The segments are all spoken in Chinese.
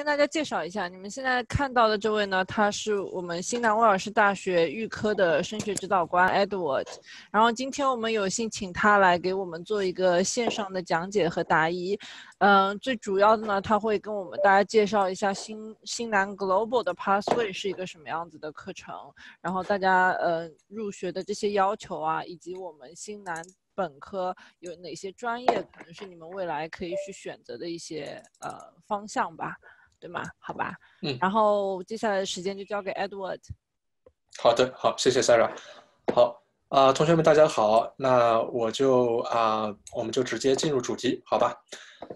跟大家介绍一下，你们现在看到的这位呢，他是我们新南威尔士大学预科的升学指导官 Edward。然后今天我们有幸请他来给我们做一个线上的讲解和答疑。嗯，最主要的呢，他会跟我们大家介绍一下新新南 Global 的 Pathway 是一个什么样子的课程，然后大家呃入学的这些要求啊，以及我们新南。本科有哪些专业可能是你们未来可以去选择的一些呃方向吧，对吗？好吧，嗯，然后接下来的时间就交给 Edward。好的，好，谢谢 Sarah。好啊，同学们大家好，那我就啊，我们就直接进入主题，好吧？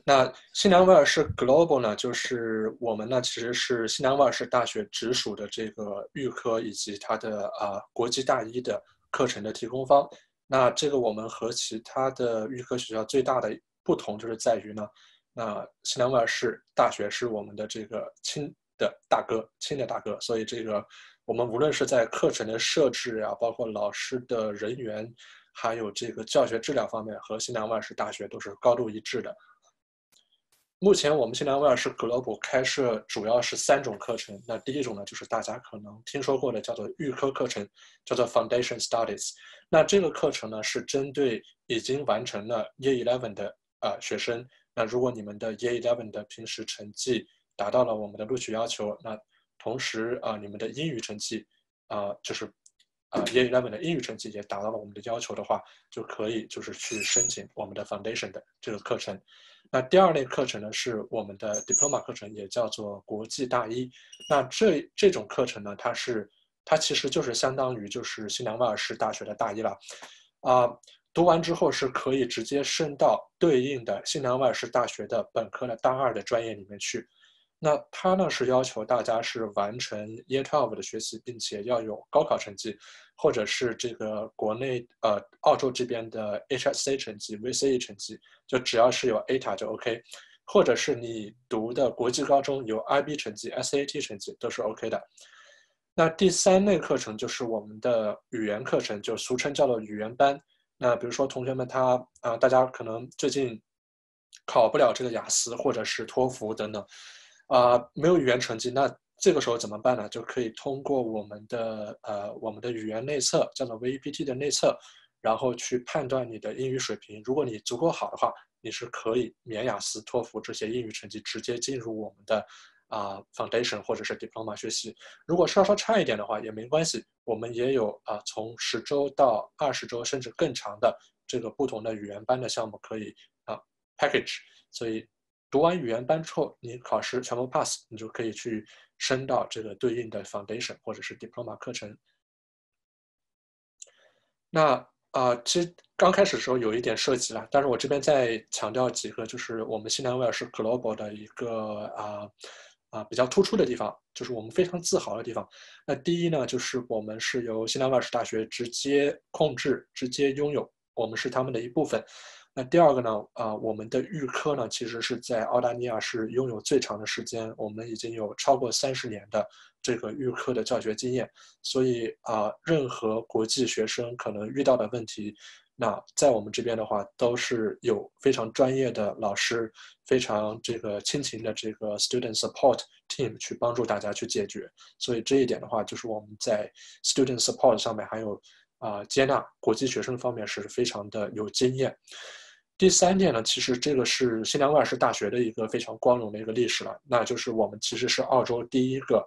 那新南威尔士 Global 呢，就是我们呢其实是新南威尔士大学直属的这个预科以及它的啊国际大一的课程的提供方。那这个我们和其他的预科学校最大的不同就是在于呢，那西南威尔士大学是我们的这个亲的大哥，亲的大哥，所以这个我们无论是在课程的设置呀，包括老师的人员，还有这个教学质量方面，和西南威尔士大学都是高度一致的。目前我们新南威尔士 Global 开设主要是三种课程。那第一种呢，就是大家可能听说过的，叫做预科课程，叫做 Foundation Studies。那这个课程呢，是针对已经完成了 Year Eleven 的啊学生。那如果你们的 Year Eleven 的平时成绩达到了我们的录取要求，那同时啊，你们的英语成绩啊，就是啊 Year Eleven 的英语成绩也达到了我们的要求的话，就可以就是去申请我们的 Foundation 的这个课程。那第二类课程呢，是我们的 diploma 课程，也叫做国际大一。那这这种课程呢，它是它其实就是相当于就是新南威尔士大学的大一了，啊，读完之后是可以直接升到对应的新南外事大学的本科的大二的专业里面去。那他呢是要求大家是完成 Year Twelve 的学习，并且要有高考成绩，或者是这个国内呃澳洲这边的 HSC 成绩、VCE 成绩，就只要是有 ATA 就 OK，或者是你读的国际高中有 IB 成绩、SAT 成绩都是 OK 的。那第三类课程就是我们的语言课程，就俗称叫做语言班。那比如说同学们他啊，大家可能最近考不了这个雅思或者是托福等等。啊，没有语言成绩，那这个时候怎么办呢？就可以通过我们的呃我们的语言内测，叫做 VEPT 的内测，然后去判断你的英语水平。如果你足够好的话，你是可以免雅思、托福这些英语成绩，直接进入我们的啊 Foundation 或者是 Diploma 学习。如果稍稍差一点的话也没关系，我们也有啊从十周到二十周甚至更长的这个不同的语言班的项目可以啊 package，所以。读完语言班之后，你考试全部 pass，你就可以去升到这个对应的 foundation 或者是 diploma 课程。那啊，其实刚开始的时候有一点涉及了，但是我这边再强调几个，就是我们西南威尔士 global 的一个啊啊比较突出的地方，就是我们非常自豪的地方。那第一呢，就是我们是由新南威尔士大学直接控制、直接拥有，我们是他们的一部分。那第二个呢？啊，我们的预科呢，其实是在澳大利亚是拥有最长的时间，我们已经有超过三十年的这个预科的教学经验。所以啊，任何国际学生可能遇到的问题，那在我们这边的话，都是有非常专业的老师，非常这个亲情的这个 student support team 去帮助大家去解决。所以这一点的话，就是我们在 student support 上面还有啊接纳国际学生方面是非常的有经验。第三点呢，其实这个是新南威尔士大学的一个非常光荣的一个历史了，那就是我们其实是澳洲第一个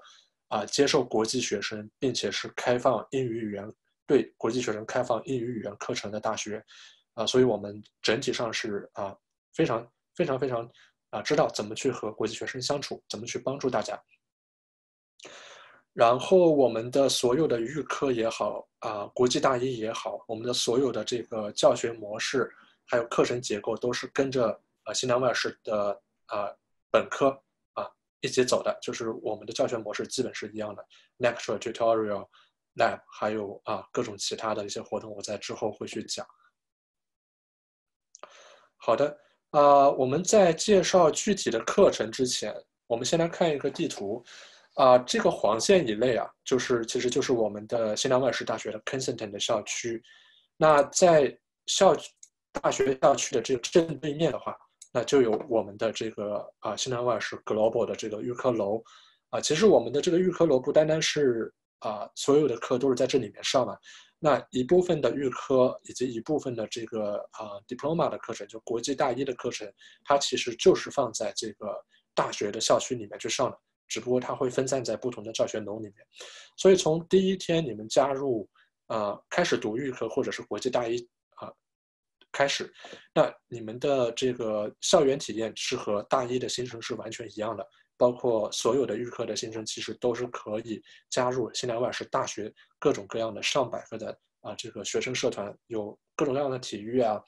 啊接受国际学生，并且是开放英语语言对国际学生开放英语语言课程的大学，啊，所以我们整体上是啊非常非常非常啊知道怎么去和国际学生相处，怎么去帮助大家。然后我们的所有的预科也好啊，国际大一也好，我们的所有的这个教学模式。还有课程结构都是跟着呃新南威尔士的啊本科啊一起走的，就是我们的教学模式基本是一样的，lecture、tutorial、lab，还有啊各种其他的一些活动，我在之后会去讲。好的，啊我们在介绍具体的课程之前，我们先来看一个地图，啊这个黄线以内啊，就是其实就是我们的新南威尔士大学的 Kensington 的校区，那在校区。大学校区的这个正对面的话，那就有我们的这个啊，新南威尔士 Global 的这个预科楼，啊，其实我们的这个预科楼不单单是啊，所有的课都是在这里面上的，那一部分的预科以及一部分的这个啊 Diploma 的课程，就国际大一的课程，它其实就是放在这个大学的校区里面去上的，只不过它会分散在不同的教学楼里面，所以从第一天你们加入啊，开始读预科或者是国际大一啊。开始，那你们的这个校园体验是和大一的新生是完全一样的，包括所有的预科的新生其实都是可以加入新南威尔士大学各种各样的上百个的啊这个学生社团，有各种各样的体育啊，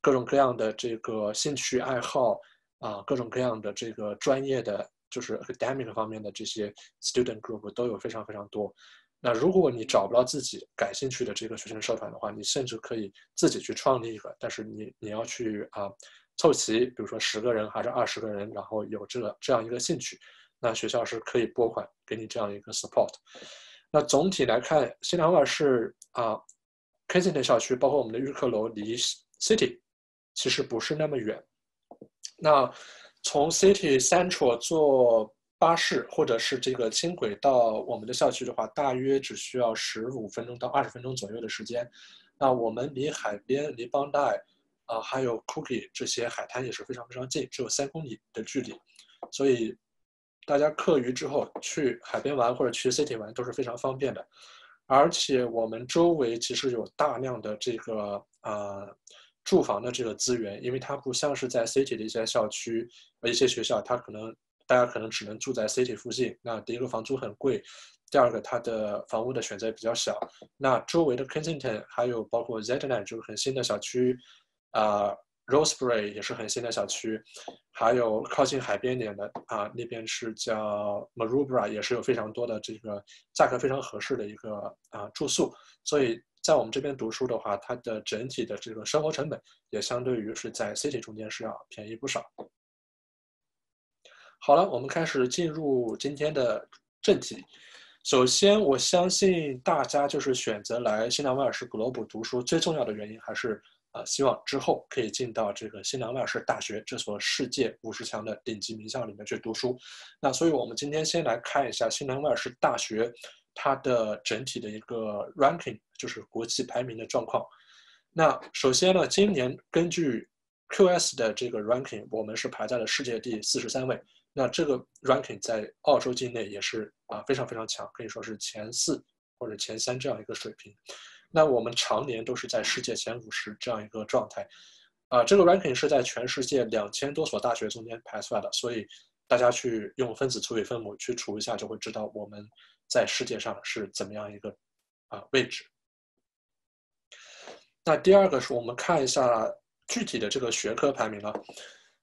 各种各样的这个兴趣爱好啊，各种各样的这个专业的就是 academic 方面的这些 student group 都有非常非常多。那如果你找不到自己感兴趣的这个学生社团的话，你甚至可以自己去创立一个，但是你你要去啊凑齐，比如说十个人还是二十个人，然后有这这样一个兴趣，那学校是可以拨款给你这样一个 support。那总体来看，新南威尔士啊，Kensington 校区包括我们的预科楼离 City 其实不是那么远。那从 City Central 坐巴士或者是这个轻轨到我们的校区的话，大约只需要十五分钟到二十分钟左右的时间。那我们离海边、离邦代啊，还有 Cookie 这些海滩也是非常非常近，只有三公里的距离。所以大家课余之后去海边玩或者去 City 玩都是非常方便的。而且我们周围其实有大量的这个啊住房的这个资源，因为它不像是在 City 的一些校区一些学校，它可能。大家可能只能住在 city 附近，那第一个房租很贵，第二个它的房屋的选择比较小。那周围的 Kensington 还有包括 Zetland 就是很新的小区，啊，Rosebery 也是很新的小区，还有靠近海边点的啊，那边是叫 Maroubra，也是有非常多的这个价格非常合适的一个啊住宿。所以在我们这边读书的话，它的整体的这个生活成本也相对于是在 city 中间是要便宜不少。好了，我们开始进入今天的正题。首先，我相信大家就是选择来新南威尔士 Global 读书最重要的原因，还是呃希望之后可以进到这个新南威尔士大学这所世界五十强的顶级名校里面去读书。那所以，我们今天先来看一下新南威尔士大学它的整体的一个 ranking，就是国际排名的状况。那首先呢，今年根据 QS 的这个 ranking，我们是排在了世界第四十三位。那这个 ranking 在澳洲境内也是啊非常非常强，可以说是前四或者前三这样一个水平。那我们常年都是在世界前五十这样一个状态，啊，这个 ranking 是在全世界两千多所大学中间排出来的，所以大家去用分子除以分母去除一下，就会知道我们在世界上是怎么样一个啊位置。那第二个是我们看一下具体的这个学科排名了。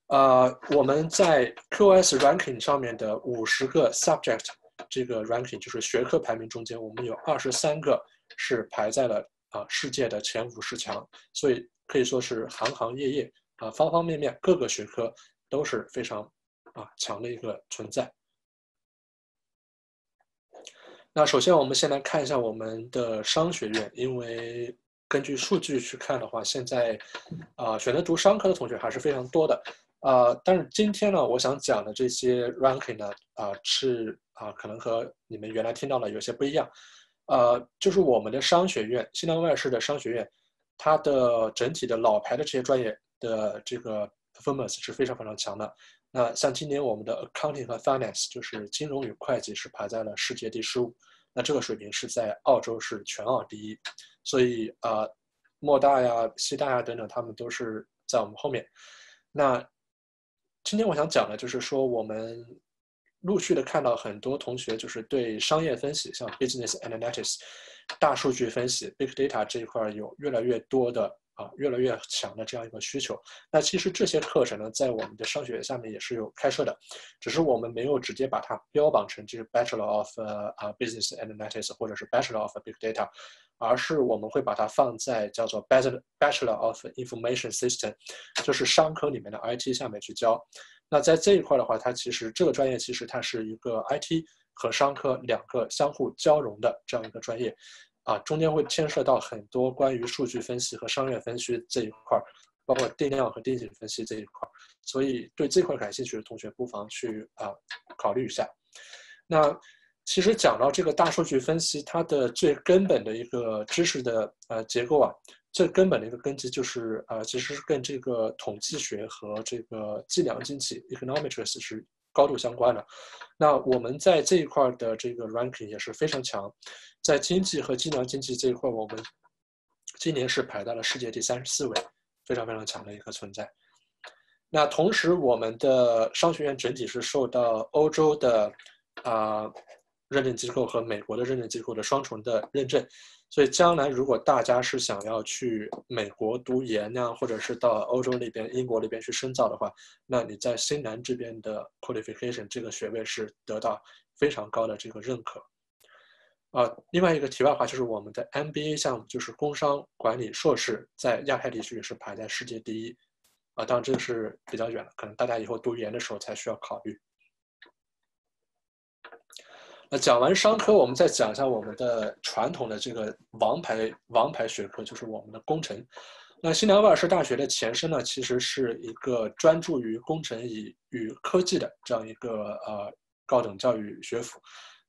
呃，我们在 QS ranking 上面的五十个 subject 这个 ranking 就是学科排名中间，我们有二十三个是排在了啊世界的前五十强，所以可以说是行行业业啊方方面面各个学科都是非常啊强的一个存在。那首先我们先来看一下我们的商学院，因为根据数据去看的话，现在啊选择读商科的同学还是非常多的。呃，但是今天呢，我想讲的这些 ranking 呢，啊是啊，可能和你们原来听到的有些不一样。呃，就是我们的商学院，新南威尔士的商学院，它的整体的老牌的这些专业的这个 performance 是非常非常强的。那像今年我们的 accounting 和 finance，就是金融与会计，是排在了世界第十五。那这个水平是在澳洲是全澳第一。所以啊，莫大呀、西大呀等等，他们都是在我们后面。那今天我想讲的，就是说我们陆续的看到很多同学，就是对商业分析，像 business analytics、大数据分析、big data 这一块有越来越多的啊，越来越强的这样一个需求。那其实这些课程呢，在我们的商学院下面也是有开设的，只是我们没有直接把它标榜成这个 Bachelor of 啊 Business Analytics 或者是 Bachelor of Big Data。而是我们会把它放在叫做 Bachelor Bachelor of Information System，就是商科里面的 IT 下面去教。那在这一块的话，它其实这个专业其实它是一个 IT 和商科两个相互交融的这样一个专业，啊，中间会牵涉到很多关于数据分析和商业分析这一块包括定量和定性分析这一块。所以对这块感兴趣的同学不妨去啊考虑一下。那其实讲到这个大数据分析，它的最根本的一个知识的呃结构啊，最根本的一个根基就是呃，其实是跟这个统计学和这个计量经济 （econometrics） 是高度相关的。那我们在这一块的这个 ranking 也是非常强，在经济和计量经济这一块，我们今年是排到了世界第三十四位，非常非常强的一个存在。那同时，我们的商学院整体是受到欧洲的啊。认证机构和美国的认证机构的双重的认证，所以将来如果大家是想要去美国读研呢，或者是到欧洲那边、英国那边去深造的话，那你在新南这边的 qualification 这个学位是得到非常高的这个认可。啊，另外一个题外话就是我们的 MBA 项目，就是工商管理硕士，在亚太地区也是排在世界第一。啊，当然这个是比较远了，可能大家以后读研的时候才需要考虑。那讲完商科，我们再讲一下我们的传统的这个王牌王牌学科，就是我们的工程。那新南威尔士大学的前身呢，其实是一个专注于工程与与科技的这样一个呃高等教育学府。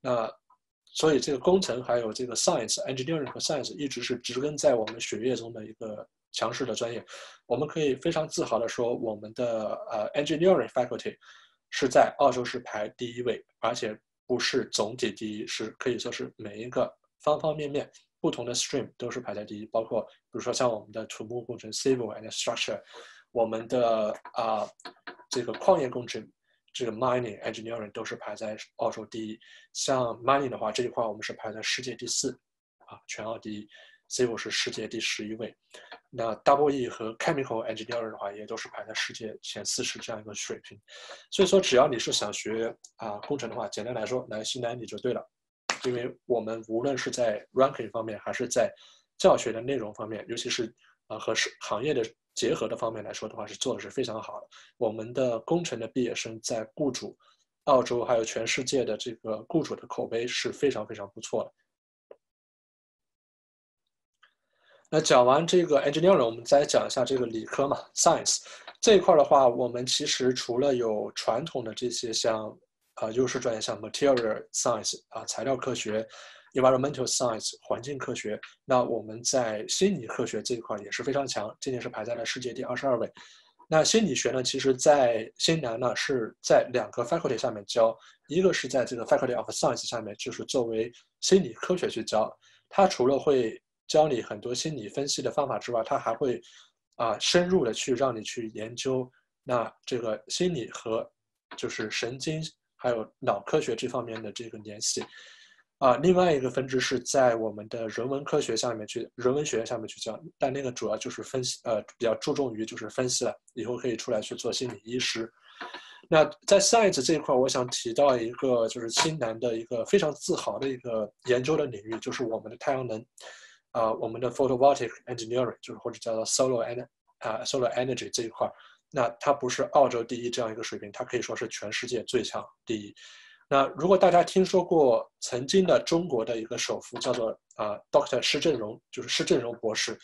那所以这个工程还有这个 science engineering 和 science 一直是植根在我们血液中的一个强势的专业。我们可以非常自豪的说，我们的呃 engineering faculty 是在澳洲是排第一位，而且。不是总体第一，是可以说是每一个方方面面不同的 stream 都是排在第一，包括比如说像我们的土木工程 civil and structure，我们的啊这个矿业工程这个 mining engineering 都是排在澳洲第一。像 mining 的话，这一块我们是排在世界第四，啊全澳第一。Civil 是世界第十一位，那 Double E 和 Chemical Engineer 的话，也都是排在世界前四十这样一个水平。所以说，只要你是想学啊工程的话，简单来说，来西南你就对了。因为我们无论是在 Ranking 方面，还是在教学的内容方面，尤其是啊和是行业的结合的方面来说的话，是做的是非常好的。我们的工程的毕业生在雇主、澳洲还有全世界的这个雇主的口碑是非常非常不错的。那讲完这个 engineering，我们再讲一下这个理科嘛，science 这一块的话，我们其实除了有传统的这些像啊优势专业，像 material science 啊材料科学，environmental science 环境科学，那我们在心理科学这一块也是非常强，今年是排在了世界第二十二位。那心理学呢，其实在新南呢是在两个 faculty 下面教，一个是在这个 faculty of science 下面，就是作为心理科学去教，它除了会教你很多心理分析的方法之外，他还会啊深入的去让你去研究那这个心理和就是神经还有脑科学这方面的这个联系啊。另外一个分支是在我们的人文科学下面去人文学下面去教，但那个主要就是分析呃比较注重于就是分析了，以后可以出来去做心理医师。那在 science 这一块，我想提到一个就是新南的一个非常自豪的一个研究的领域，就是我们的太阳能。啊，我们的 photovoltaic engineering 就是或者叫做 solar en 啊 solar energy 这一块，那它不是澳洲第一这样一个水平，它可以说是全世界最强第一。那如果大家听说过曾经的中国的一个首富叫做啊 Doctor 施振荣，就是施振荣博士，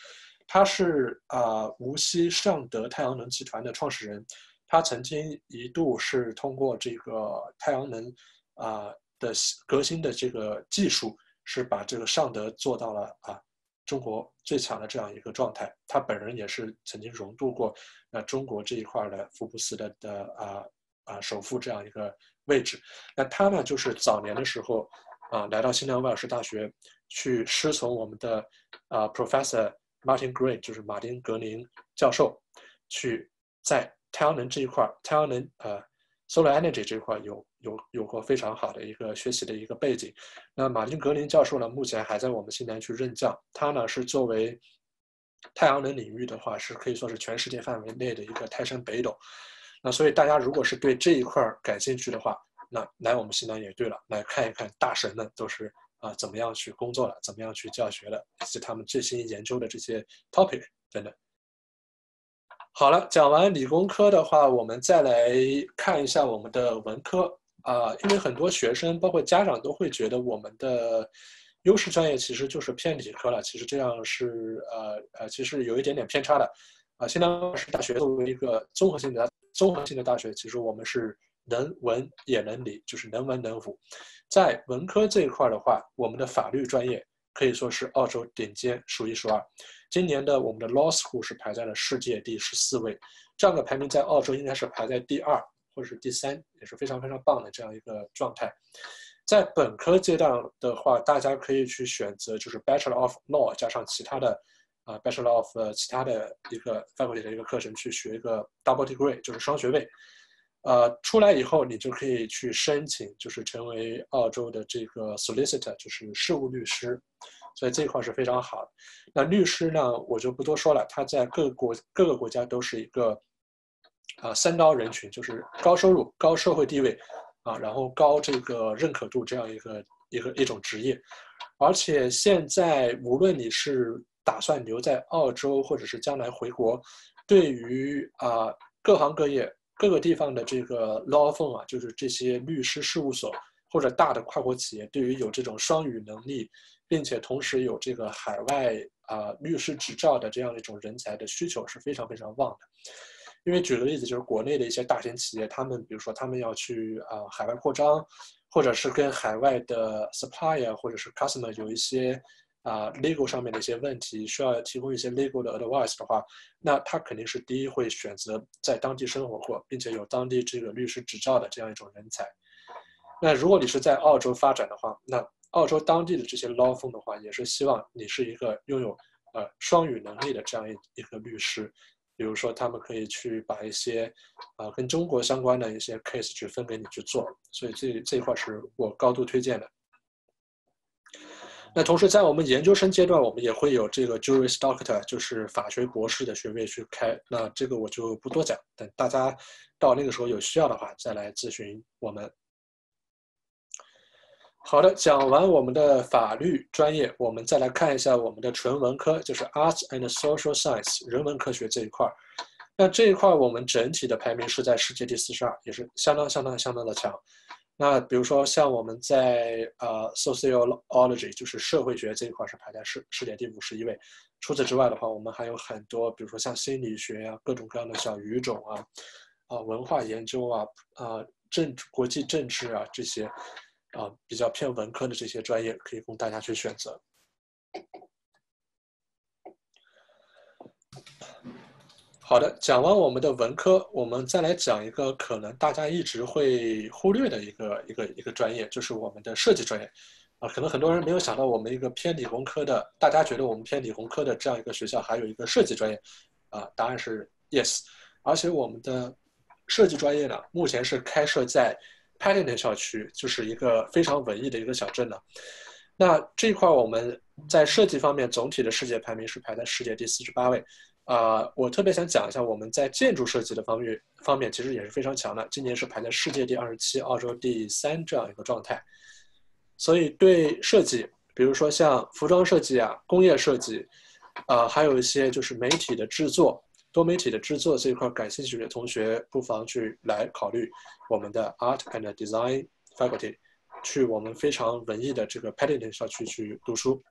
他是啊无锡尚德太阳能集团的创始人，他曾经一度是通过这个太阳能啊的革新的这个技术，是把这个尚德做到了啊。中国最强的这样一个状态，他本人也是曾经荣度过那中国这一块的福布斯的的啊啊首富这样一个位置。那他呢，就是早年的时候啊，来到新南威尔士大学去师从我们的啊 Professor Martin Green，就是马丁格林教授，去在太阳能这一块，太阳能呃 Solar Energy 这块有。有有过非常好的一个学习的一个背景，那马丁格林教授呢，目前还在我们西南去任教。他呢是作为太阳能领域的话，是可以说是全世界范围内的一个泰山北斗。那所以大家如果是对这一块感兴趣的话，那来我们西南也对了，来看一看大神们都是啊怎么样去工作的，怎么样去教学的，以及他们最新研究的这些 topic 等等。好了，讲完理工科的话，我们再来看一下我们的文科。啊，因为很多学生包括家长都会觉得我们的优势专业其实就是偏理科了，其实这样是呃呃，其实有一点点偏差的。啊，新南威尔士大学作为一个综合性的综合性的大学，其实我们是能文也能理，就是能文能武。在文科这一块的话，我们的法律专业可以说是澳洲顶尖，数一数二。今年的我们的 Law School 是排在了世界第十四位，这样的排名在澳洲应该是排在第二或者是第三，也是非常非常棒的这样一个状态。在本科阶段的话，大家可以去选择就是 Bachelor of Law 加上其他的啊 Bachelor of 其他的一个 faculty 的一个课程去学一个 Double Degree，就是双学位。呃，出来以后你就可以去申请，就是成为澳洲的这个 solicitor，就是事务律师，所以这一块是非常好的。那律师呢，我就不多说了，他在各国各个国家都是一个啊三高人群，就是高收入、高社会地位啊，然后高这个认可度这样一个一个一种职业。而且现在无论你是打算留在澳洲，或者是将来回国，对于啊各行各业。各个地方的这个 law firm 啊，就是这些律师事务所或者大的跨国企业，对于有这种双语能力，并且同时有这个海外啊律师执照的这样一种人才的需求是非常非常旺的。因为举个例子，就是国内的一些大型企业，他们比如说他们要去啊海外扩张，或者是跟海外的 supplier 或者是 customer 有一些。啊，legal 上面的一些问题需要提供一些 legal 的 advice 的话，那他肯定是第一会选择在当地生活过，并且有当地这个律师执照的这样一种人才。那如果你是在澳洲发展的话，那澳洲当地的这些 law firm 的话，也是希望你是一个拥有呃双语能力的这样一一个律师。比如说，他们可以去把一些啊跟中国相关的一些 case 去分给你去做，所以这这一块是我高度推荐的。那同时，在我们研究生阶段，我们也会有这个 Juris Doctor，就是法学博士的学位去开。那这个我就不多讲，等大家到那个时候有需要的话，再来咨询我们。好的，讲完我们的法律专业，我们再来看一下我们的纯文科，就是 Arts and Social Science 人文科学这一块。那这一块我们整体的排名是在世界第四十二，也是相当相当相当的强。那比如说像我们在呃 sociology 就是社会学这一块是排在世世界第五十一位。除此之外的话，我们还有很多，比如说像心理学呀、各种各样的小语种啊、啊文化研究啊、啊政国际政治啊这些啊比较偏文科的这些专业，可以供大家去选择。好的，讲完我们的文科，我们再来讲一个可能大家一直会忽略的一个一个一个专业，就是我们的设计专业。啊，可能很多人没有想到，我们一个偏理工科的，大家觉得我们偏理工科的这样一个学校，还有一个设计专业。啊，答案是 yes。而且我们的设计专业呢，目前是开设在 Paddington 校区，就是一个非常文艺的一个小镇呢。那这一块我们在设计方面总体的世界排名是排在世界第四十八位。啊，我特别想讲一下，我们在建筑设计的方面方面其实也是非常强的。今年是排在世界第二十七，澳洲第三这样一个状态。所以对设计，比如说像服装设计啊、工业设计，啊，还有一些就是媒体的制作、多媒体的制作这一块感兴趣的同学，不妨去来考虑我们的 Art and Design Faculty，去我们非常文艺的这个 Paddington 校区去读书。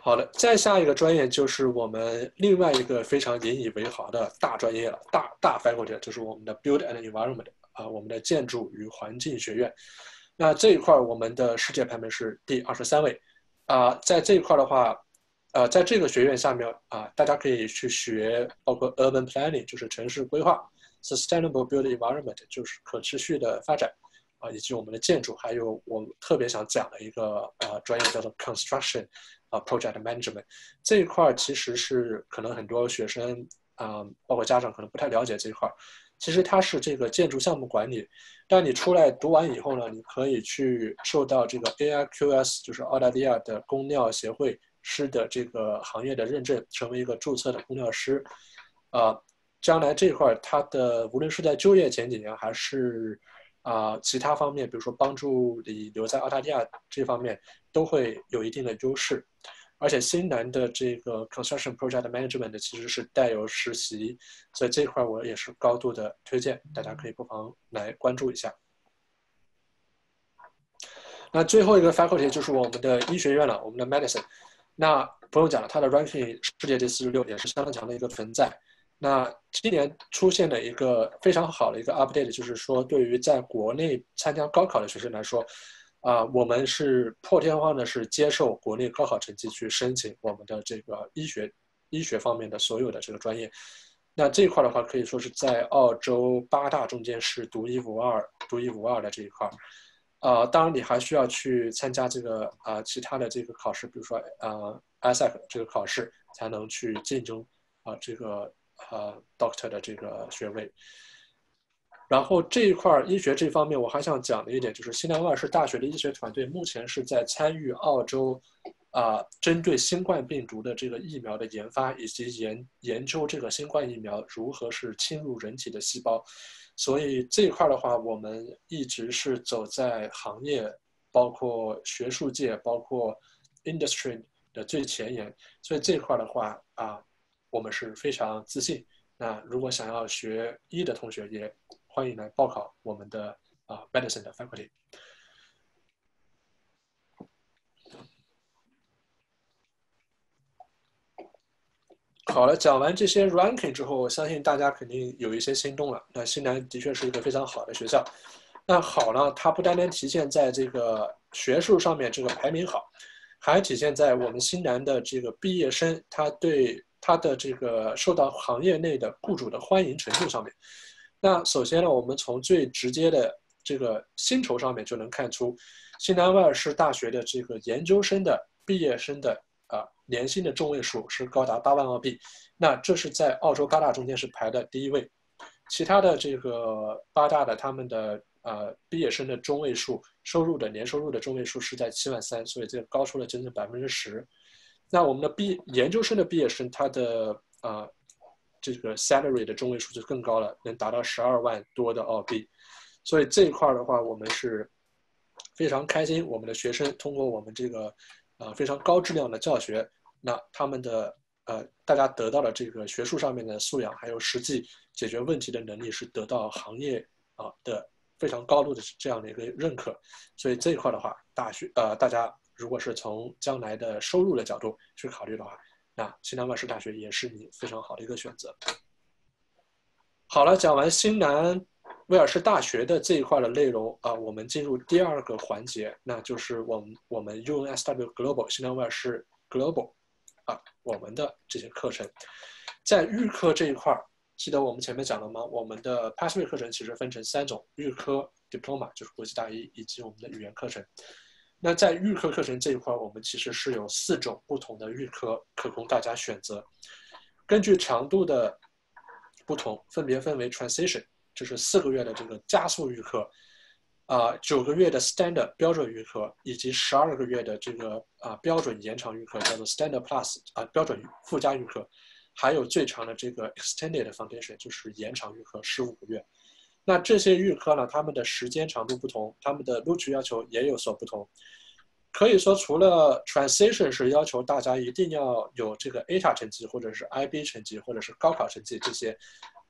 好的，再下一个专业就是我们另外一个非常引以为豪的大专业了，大大 faculty 就是我们的 Build and Environment 啊，我们的建筑与环境学院。那这一块我们的世界排名是第二十三位啊，在这一块的话，呃，在这个学院下面啊，大家可以去学包括 Urban Planning 就是城市规划，Sustainable Build Environment 就是可持续的发展啊，以及我们的建筑，还有我特别想讲的一个啊专业叫做 Construction。啊，project management 这一块其实是可能很多学生啊，包括家长可能不太了解这一块。其实它是这个建筑项目管理。但你出来读完以后呢，你可以去受到这个 AIQS，就是澳大利亚的工料协会师的这个行业的认证，成为一个注册的工料师。啊，将来这块它的无论是在就业前景啊，还是啊其他方面，比如说帮助你留在澳大利亚这方面。都会有一定的优势，而且新南的这个 construction project management 其实是带有实习，所以这块我也是高度的推荐，大家可以不妨来关注一下。那最后一个 faculty 就是我们的医学院了，我们的 medicine。那不用讲了，它的 ranking 世界第四十六也是相当强的一个存在。那今年出现了一个非常好的一个 update，就是说对于在国内参加高考的学生来说，啊，我们是破天荒的是接受国内高考成绩去申请我们的这个医学医学方面的所有的这个专业。那这一块的话，可以说是在澳洲八大中间是独一无二、独一无二的这一块。呃，当然你还需要去参加这个啊其他的这个考试，比如说呃 ISEC 这个考试，才能去竞争啊这个呃 Doctor 的这个学位。然后这一块医学这方面，我还想讲的一点就是，新南威尔士大学的医学团队目前是在参与澳洲啊针对新冠病毒的这个疫苗的研发，以及研研究这个新冠疫苗如何是侵入人体的细胞。所以这一块的话，我们一直是走在行业，包括学术界，包括 industry 的最前沿。所以这一块的话啊，我们是非常自信。那如果想要学医的同学，也欢迎来报考我们的啊 medicine 的 faculty。好了，讲完这些 ranking 之后，我相信大家肯定有一些心动了。那新南的确是一个非常好的学校。那好呢，它不单单体现在这个学术上面这个排名好，还体现在我们新南的这个毕业生他对他的这个受到行业内的雇主的欢迎程度上面。那首先呢，我们从最直接的这个薪酬上面就能看出，新南威尔士大学的这个研究生的毕业生的。啊，年薪的中位数是高达八万澳币，那这是在澳洲八大中间是排的第一位，其他的这个八大的他们的呃毕业生的中位数收入的年收入的中位数是在七万三，所以这高出了整整百分之十。那我们的毕研究生的毕业生他的啊这个 salary 的中位数就更高了，能达到十二万多的澳币，所以这一块的话，我们是非常开心，我们的学生通过我们这个。啊，非常高质量的教学，那他们的呃，大家得到了这个学术上面的素养，还有实际解决问题的能力，是得到行业啊的非常高度的这样的一个认可。所以这一块的话，大学呃，大家如果是从将来的收入的角度去考虑的话，那西南万市大学也是你非常好的一个选择。好了，讲完新南。威尔士大学的这一块的内容啊，我们进入第二个环节，那就是我们我们 UNSW Global 新南威尔士 Global 啊，我们的这些课程，在预科这一块，记得我们前面讲了吗？我们的 Pathway 课程其实分成三种：预科 Diploma 就是国际大一，以及我们的语言课程。那在预科课程这一块，我们其实是有四种不同的预科可供大家选择，根据长度的不同，分别分为 Transition。就是四个月的这个加速预科，啊，九个月的 standard 标准预科，以及十二个月的这个啊标准延长预科，叫做 standard plus 啊标准附加预科，还有最长的这个 extended foundation 就是延长预科十五个月。那这些预科呢，他们的时间长度不同，他们的录取要求也有所不同。可以说，除了 transition 是要求大家一定要有这个 ATA 成绩，或者是 IB 成绩，或者是高考成绩这些，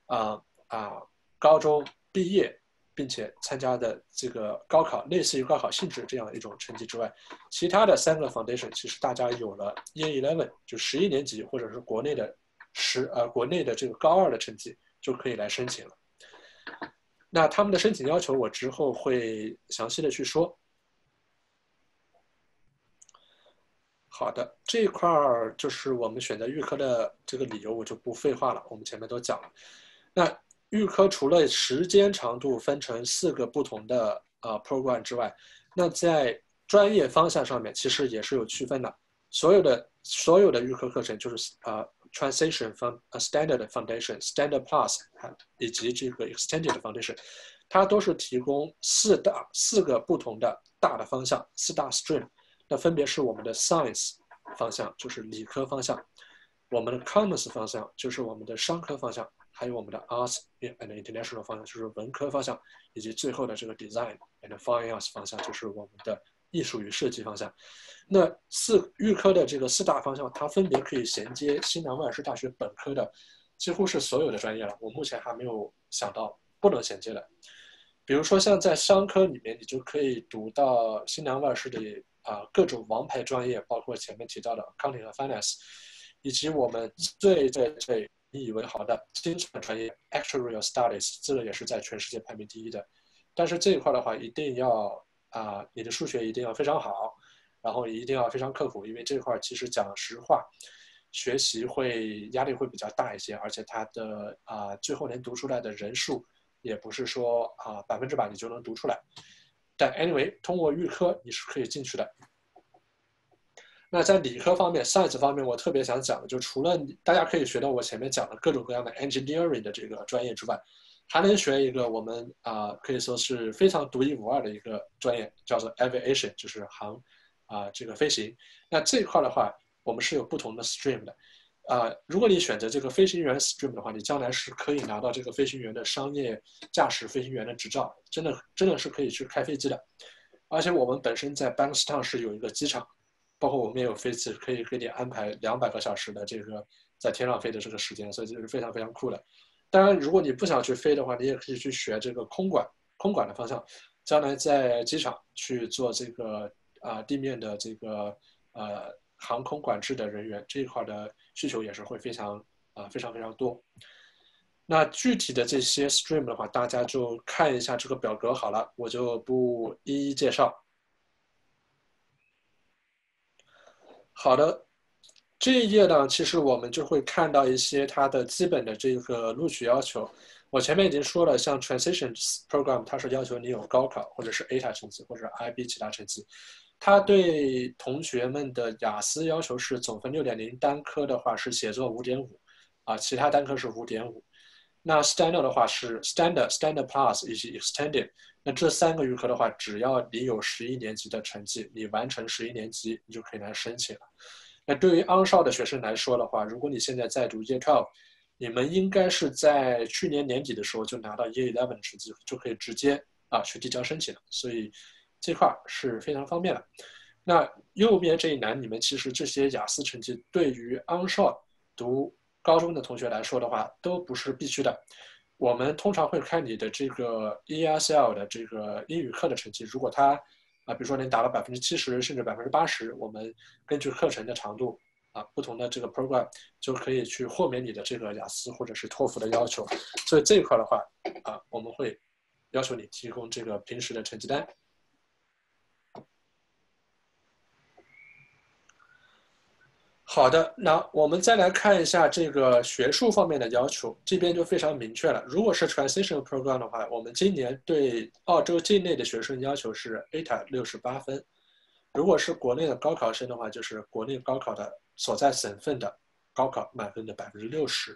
啊啊。高中毕业并且参加的这个高考，类似于高考性质这样一种成绩之外，其他的三个 foundation 其实大家有了 Year Eleven 就十一年级或者是国内的十呃国内的这个高二的成绩就可以来申请了。那他们的申请要求我之后会详细的去说。好的，这一块儿就是我们选择预科的这个理由，我就不废话了，我们前面都讲了。那预科除了时间长度分成四个不同的啊 program 之外，那在专业方向上面其实也是有区分的。所有的所有的预科课程就是啊 transition from a standard foundation, standard plus 以及这个 extended foundation，它都是提供四大四个不同的大的方向，四大 stream。那分别是我们的 science 方向，就是理科方向；我们的 commerce 方向，就是我们的商科方向。还有我们的 arts and international 方向，就是文科方向，以及最后的这个 design and fine arts 方向，就是我们的艺术与设计方向。那四预科的这个四大方向，它分别可以衔接西南威尔士大学本科的几乎是所有的专业了。我目前还没有想到不能衔接的。比如说像在商科里面，你就可以读到西南威尔士的啊各种王牌专业，包括前面提到的会计和 finance，以及我们最最最引以为豪的精算专业 actuarial studies，这个也是在全世界排名第一的。但是这一块的话，一定要啊，你的数学一定要非常好，然后一定要非常刻苦，因为这块其实讲实话，学习会压力会比较大一些，而且它的啊最后能读出来的人数也不是说啊百分之百你就能读出来。但 anyway，通过预科你是可以进去的。那在理科方面，science 方面，我特别想讲的就除了大家可以学到我前面讲的各种各样的 engineering 的这个专业之外。还能学一个我们啊可以说是非常独一无二的一个专业，叫做 aviation，就是航啊这个飞行。那这一块的话，我们是有不同的 stream 的啊。如果你选择这个飞行员 stream 的话，你将来是可以拿到这个飞行员的商业驾驶飞行员的执照，真的真的是可以去开飞机的。而且我们本身在 Bankstown 是有一个机场，包括我们也有飞机可以给你安排两百个小时的这个在天上飞的这个时间，所以这是非常非常酷的。当然，如果你不想去飞的话，你也可以去学这个空管，空管的方向，将来在机场去做这个啊地面的这个呃航空管制的人员这一块的需求也是会非常啊非常非常多。那具体的这些 stream 的话，大家就看一下这个表格好了，我就不一一介绍。好的。这一页呢，其实我们就会看到一些它的基本的这个录取要求。我前面已经说了，像 Transitions Program，它是要求你有高考或者是 ATA 成绩或者 IB 其他成绩。它对同学们的雅思要求是总分六点零，单科的话是写作五点五，啊，其他单科是五点五。那 Standard 的话是 Standard、Standard Plus 以及 Extended。那这三个预科的话，只要你有十一年级的成绩，你完成十一年级，你就可以来申请了。那对于昂少的学生来说的话，如果你现在在读 Year Twelve，你们应该是在去年年底的时候就拿到 Year Eleven 成绩，就可以直接啊去递交申请了。所以这块是非常方便的。那右边这一栏，你们其实这些雅思成绩对于昂少读高中的同学来说的话，都不是必须的。我们通常会看你的这个 ESL 的这个英语课的成绩，如果他。啊，比如说你达到百分之七十甚至百分之八十，我们根据课程的长度啊，不同的这个 program 就可以去豁免你的这个雅思或者是托福的要求。所以这一块的话啊，我们会要求你提供这个平时的成绩单。好的，那我们再来看一下这个学术方面的要求，这边就非常明确了。如果是 transition program 的话，我们今年对澳洲境内的学生要求是 ATA 六十八分；如果是国内的高考生的话，就是国内高考的所在省份的高考满分的百分之六十。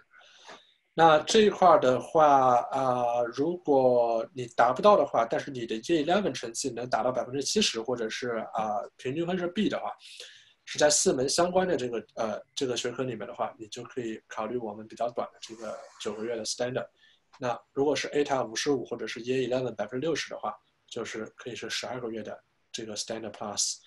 那这一块的话啊，如果你达不到的话，但是你的 Year Eleven 成绩能达到百分之七十，或者是啊平均分是 B 的话。是在四门相关的这个呃这个学科里面的话，你就可以考虑我们比较短的这个九个月的 standard。那如果是 ATA 五十五或者是 Year Eleven 百分之六十的话，就是可以是十二个月的这个 standard plus。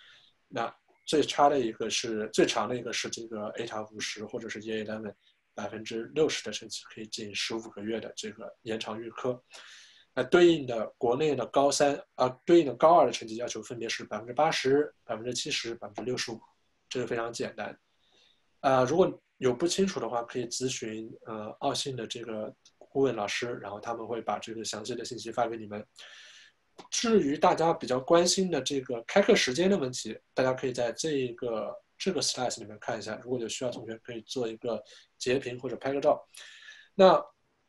那最差的一个是最长的一个是这个 ATA 五十或者是 Year Eleven 百分之六十的成绩可以进十五个月的这个延长预科。那对应的国内的高三啊，对应的高二的成绩要求分别是百分之八十、百分之七十、百分之六十五。这个非常简单，啊，如果有不清楚的话，可以咨询呃奥信的这个顾问老师，然后他们会把这个详细的信息发给你们。至于大家比较关心的这个开课时间的问题，大家可以在这一个这个 slides 里面看一下。如果有需要，同学可以做一个截屏或者拍个照。那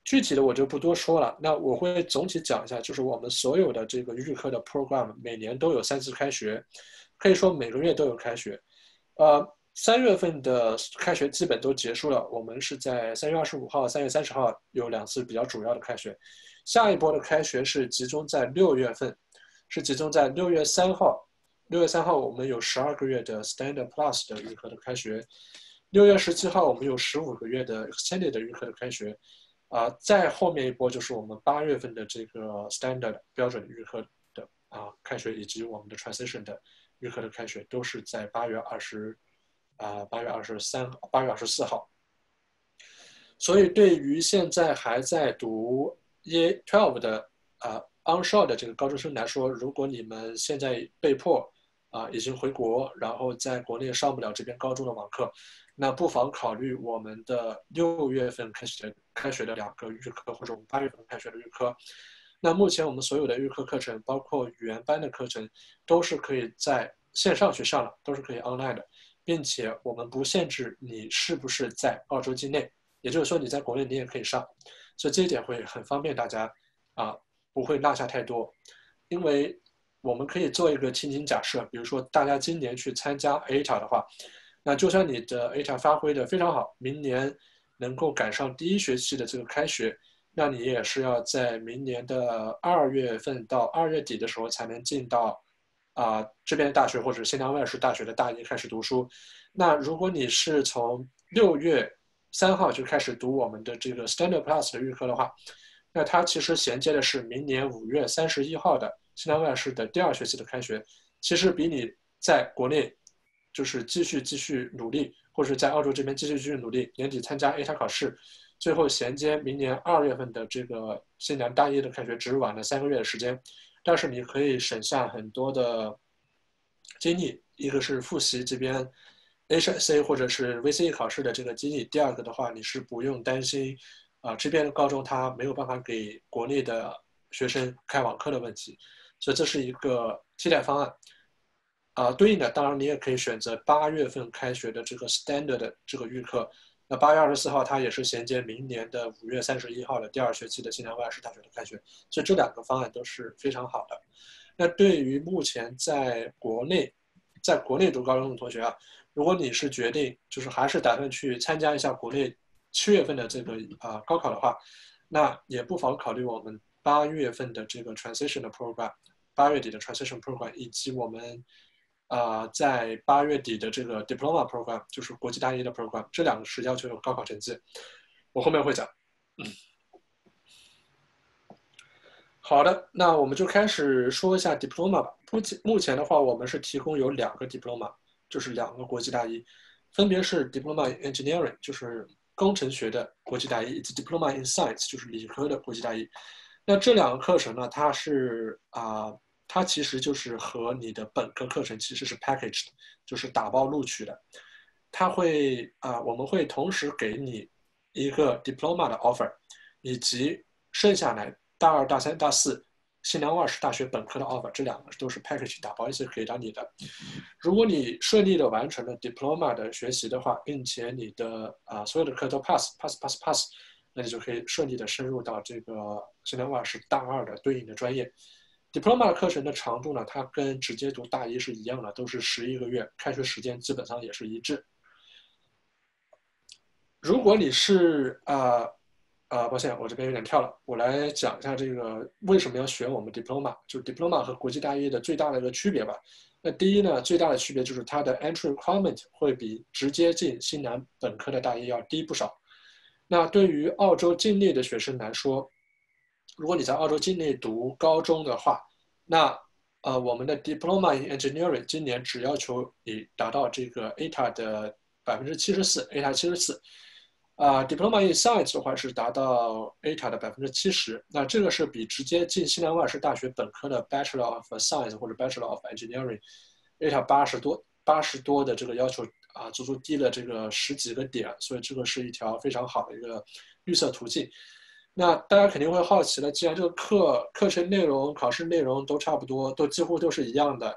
具体的我就不多说了。那我会总体讲一下，就是我们所有的这个预科的 program 每年都有三次开学，可以说每个月都有开学。呃，三月份的开学基本都结束了。我们是在三月二十五号、三月三十号有两次比较主要的开学。下一波的开学是集中在六月份，是集中在六月三号。六月三号我们有十二个月的 Standard Plus 的预科的开学。六月十七号我们有十五个月的 Extended 预科的开学。啊，再后面一波就是我们八月份的这个 Standard 标准预科的啊开学，以及我们的 Transition 的。预科的开学都是在八月二十，啊，八月二十三、八月二十四号。所以，对于现在还在读 Year Twelve 的啊 onshore 的这个高中生来说，如果你们现在被迫啊已经回国，然后在国内上不了这边高中的网课，那不妨考虑我们的六月份开学开学的两个预科，或者我们八月份开学的预科。那目前我们所有的预科课程，包括语言班的课程，都是可以在线上去上的，都是可以 online 的，并且我们不限制你是不是在澳洲境内，也就是说你在国内你也可以上，所以这一点会很方便大家，啊，不会落下太多，因为我们可以做一个情景假设，比如说大家今年去参加 ATA 的话，那就算你的 ATA 发挥的非常好，明年能够赶上第一学期的这个开学。那你也是要在明年的二月份到二月底的时候才能进到，啊这边大学或者新疆外事大学的大一开始读书。那如果你是从六月三号就开始读我们的这个 Standard Plus 的预科的话，那它其实衔接的是明年五月三十一号的新疆外事的第二学期的开学。其实比你在国内就是继续继续努力，或者在澳洲这边继续继续努力，年底参加 ATA 考试。最后衔接明年二月份的这个新娘大一的开学，只晚了三个月的时间，但是你可以省下很多的精力，一个是复习这边 HSC 或者是 VCE 考试的这个精力，第二个的话你是不用担心啊这边高中它没有办法给国内的学生开网课的问题，所以这是一个替代方案。啊，对应的当然你也可以选择八月份开学的这个 Standard 的这个预课。那八月二十四号，它也是衔接明年的五月三十一号的第二学期的新疆外事大学的开学，所以这两个方案都是非常好的。那对于目前在国内，在国内读高中的同学啊，如果你是决定就是还是打算去参加一下国内七月份的这个啊高考的话，那也不妨考虑我们八月份的这个 transition 的 program，八月底的 transition program，以及我们。啊，在八月底的这个 diploma program 就是国际大一的 program，这两个是要求有高考成绩，我后面会讲。好的，那我们就开始说一下 diploma 吧。目前目前的话，我们是提供有两个 diploma，就是两个国际大一，分别是 diploma engineering，就是工程学的国际大一，以及 diploma in science，就是理科的国际大一。那这两个课程呢，它是啊。它其实就是和你的本科课程其实是 packaged，就是打包录取的。它会啊，我们会同时给你一个 diploma 的 offer，以及剩下来大二、大三、大四新疆外事大学本科的 offer，这两个都是 package 打包一起给到你的。如果你顺利的完成了 diploma 的学习的话，并且你的啊所有的课都 pass pass pass pass，那你就可以顺利的升入到这个新疆外事大二的对应的专业。Diploma 的课程的长度呢，它跟直接读大一是一样的，都是十一个月，开学时间基本上也是一致。如果你是啊啊，抱歉，我这边有点跳了，我来讲一下这个为什么要选我们 Diploma，就是 Diploma 和国际大一的最大的一个区别吧。那第一呢，最大的区别就是它的 Entry Requirement 会比直接进新南本科的大一要低不少。那对于澳洲境内的学生来说，如果你在澳洲境内读高中的话，那呃，我们的 Diploma in Engineering 今年只要求你达到这个 ATA 的百分之七十四，ATA 七十四，啊，Diploma in Science 的话是达到 ATA 的百分之七十，那这个是比直接进西南外事大学本科的 Bachelor of Science 或者 Bachelor of Engineering ATA 八十多八十多的这个要求啊，足足低了这个十几个点，所以这个是一条非常好的一个绿色途径。那大家肯定会好奇了，既然这个课课程内容、考试内容都差不多，都几乎都是一样的，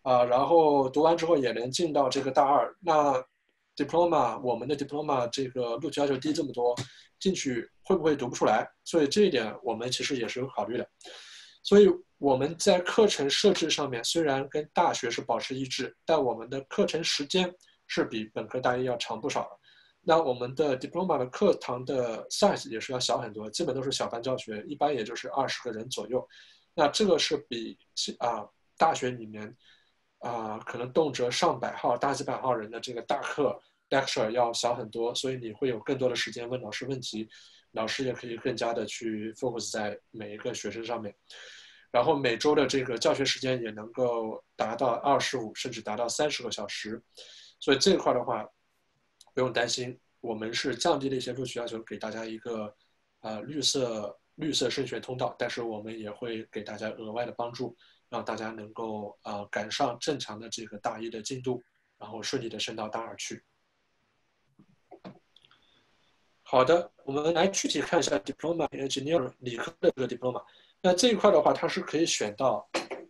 啊，然后读完之后也能进到这个大二，那 diploma 我们的 diploma 这个录取要求低这么多，进去会不会读不出来？所以这一点我们其实也是有考虑的。所以我们在课程设置上面虽然跟大学是保持一致，但我们的课程时间是比本科大一要长不少的。那我们的 diploma 的课堂的 size 也是要小很多，基本都是小班教学，一般也就是二十个人左右。那这个是比啊大学里面啊可能动辄上百号、大几百号人的这个大课 lecture 要小很多，所以你会有更多的时间问老师问题，老师也可以更加的去 focus 在每一个学生上面。然后每周的这个教学时间也能够达到二十五甚至达到三十个小时，所以这一块的话。不用担心，我们是降低了一些录取要求，给大家一个呃绿色绿色升学通道，但是我们也会给大家额外的帮助，让大家能够啊赶上正常的这个大一的进度，然后顺利的升到大二去。好的，我们来具体看一下 Diploma Engineering 理科的这个 Diploma。那这一块的话，它是可以选到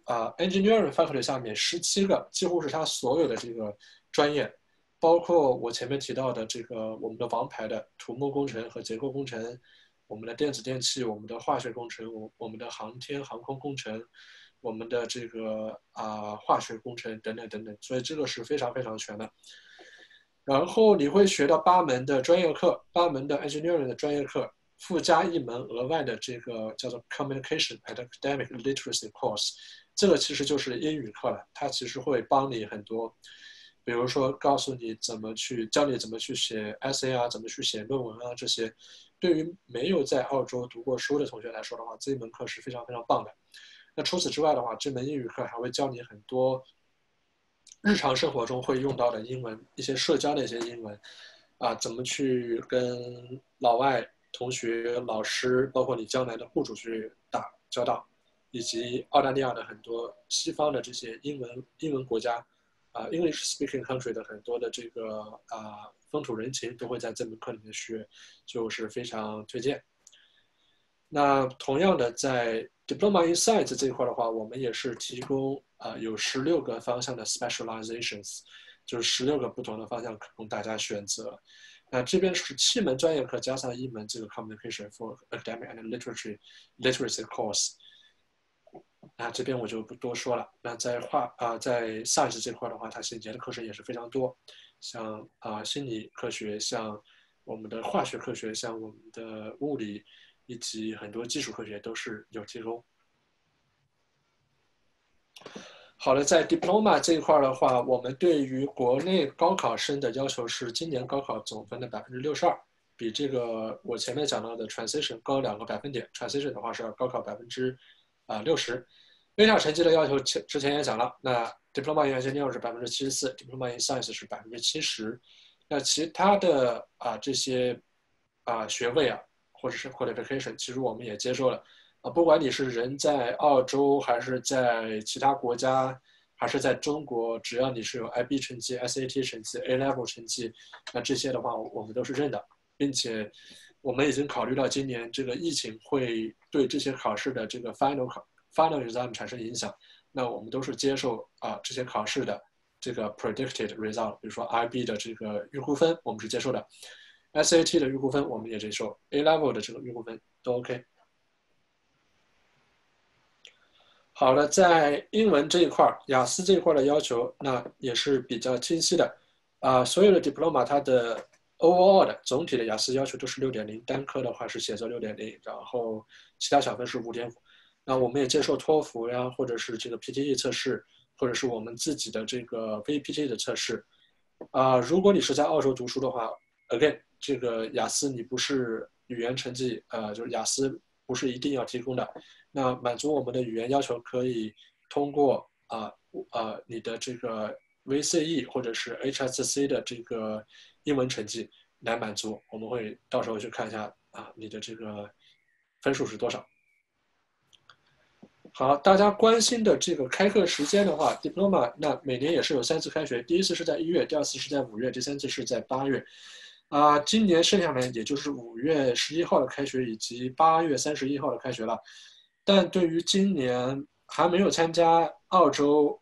啊 Engineering Faculty 下面十七个，几乎是它所有的这个专业，包括我前面提到的这个我们的王牌的土木工程和结构工程，我们的电子电器，我们的化学工程，我我们的航天航空工程，我们的这个啊化学工程等等等等，所以这个是非常非常全的。然后你会学到八门的专业课，八门的 engineering 的专业课，附加一门额外的这个叫做 communication and academic literacy course，这个其实就是英语课了。它其实会帮你很多，比如说告诉你怎么去教你怎么去写 essay 啊，怎么去写论文啊这些。对于没有在澳洲读过书的同学来说的话，这一门课是非常非常棒的。那除此之外的话，这门英语课还会教你很多。日常生活中会用到的英文，一些社交的一些英文，啊，怎么去跟老外同学、老师，包括你将来的雇主去打交道，以及澳大利亚的很多西方的这些英文英文国家，啊，English speaking country 的很多的这个啊风土人情都会在这门课里面学，就是非常推荐。那同样的，在 Diploma in Science 这一块的话，我们也是提供。啊，有十六个方向的 specializations，就是十六个不同的方向供大家选择。那这边是七门专业课加上一门这个 communication for academic and literacy literacy course。那这边我就不多说了。那在化啊，在 science 这块的话，它衔接的课程也是非常多，像啊心理科学，像我们的化学科学，像我们的物理，以及很多基础科学都是有提供。好了，在 diploma 这一块的话，我们对于国内高考生的要求是今年高考总分的百分之六十二，比这个我前面讲到的 transition 高两个百分点。transition 的话是要高考百分之啊六十。Beta 成绩的要求前之前也讲了，那 diploma in engineering 是百分之七十四，diploma in science 是百分之七十。那其他的啊这些啊学位啊或者是 qualification，其实我们也接受了。啊，不管你是人在澳洲，还是在其他国家，还是在中国，只要你是有 IB 成绩、SAT 成绩、A Level 成绩，那这些的话，我们都是认的，并且我们已经考虑到今年这个疫情会对这些考试的这个 Final 考 Final Exam 产生影响，那我们都是接受啊这些考试的这个 Predicted Result，比如说 IB 的这个预估分，我们是接受的；SAT 的预估分我们也接受；A Level 的这个预估分都 OK。好了，在英文这一块儿，雅思这一块的要求，那也是比较清晰的，啊，所有的 diploma 它的 overall 的总体的雅思要求都是六点零，单科的话是写作六点零，然后其他小分是五点五。那我们也接受托福呀，或者是这个 PTE 测试，或者是我们自己的这个 VPT 的测试。啊，如果你是在澳洲读书的话，again，这个雅思你不是语言成绩，呃，就是雅思不是一定要提供的。那满足我们的语言要求，可以通过啊啊你的这个 VCE 或者是 HSC 的这个英文成绩来满足。我们会到时候去看一下啊你的这个分数是多少。好，大家关心的这个开课时间的话，Diploma 那每年也是有三次开学，第一次是在一月，第二次是在五月，第三次是在八月。啊，今年剩下来也就是五月十一号的开学以及八月三十一号的开学了。但对于今年还没有参加澳洲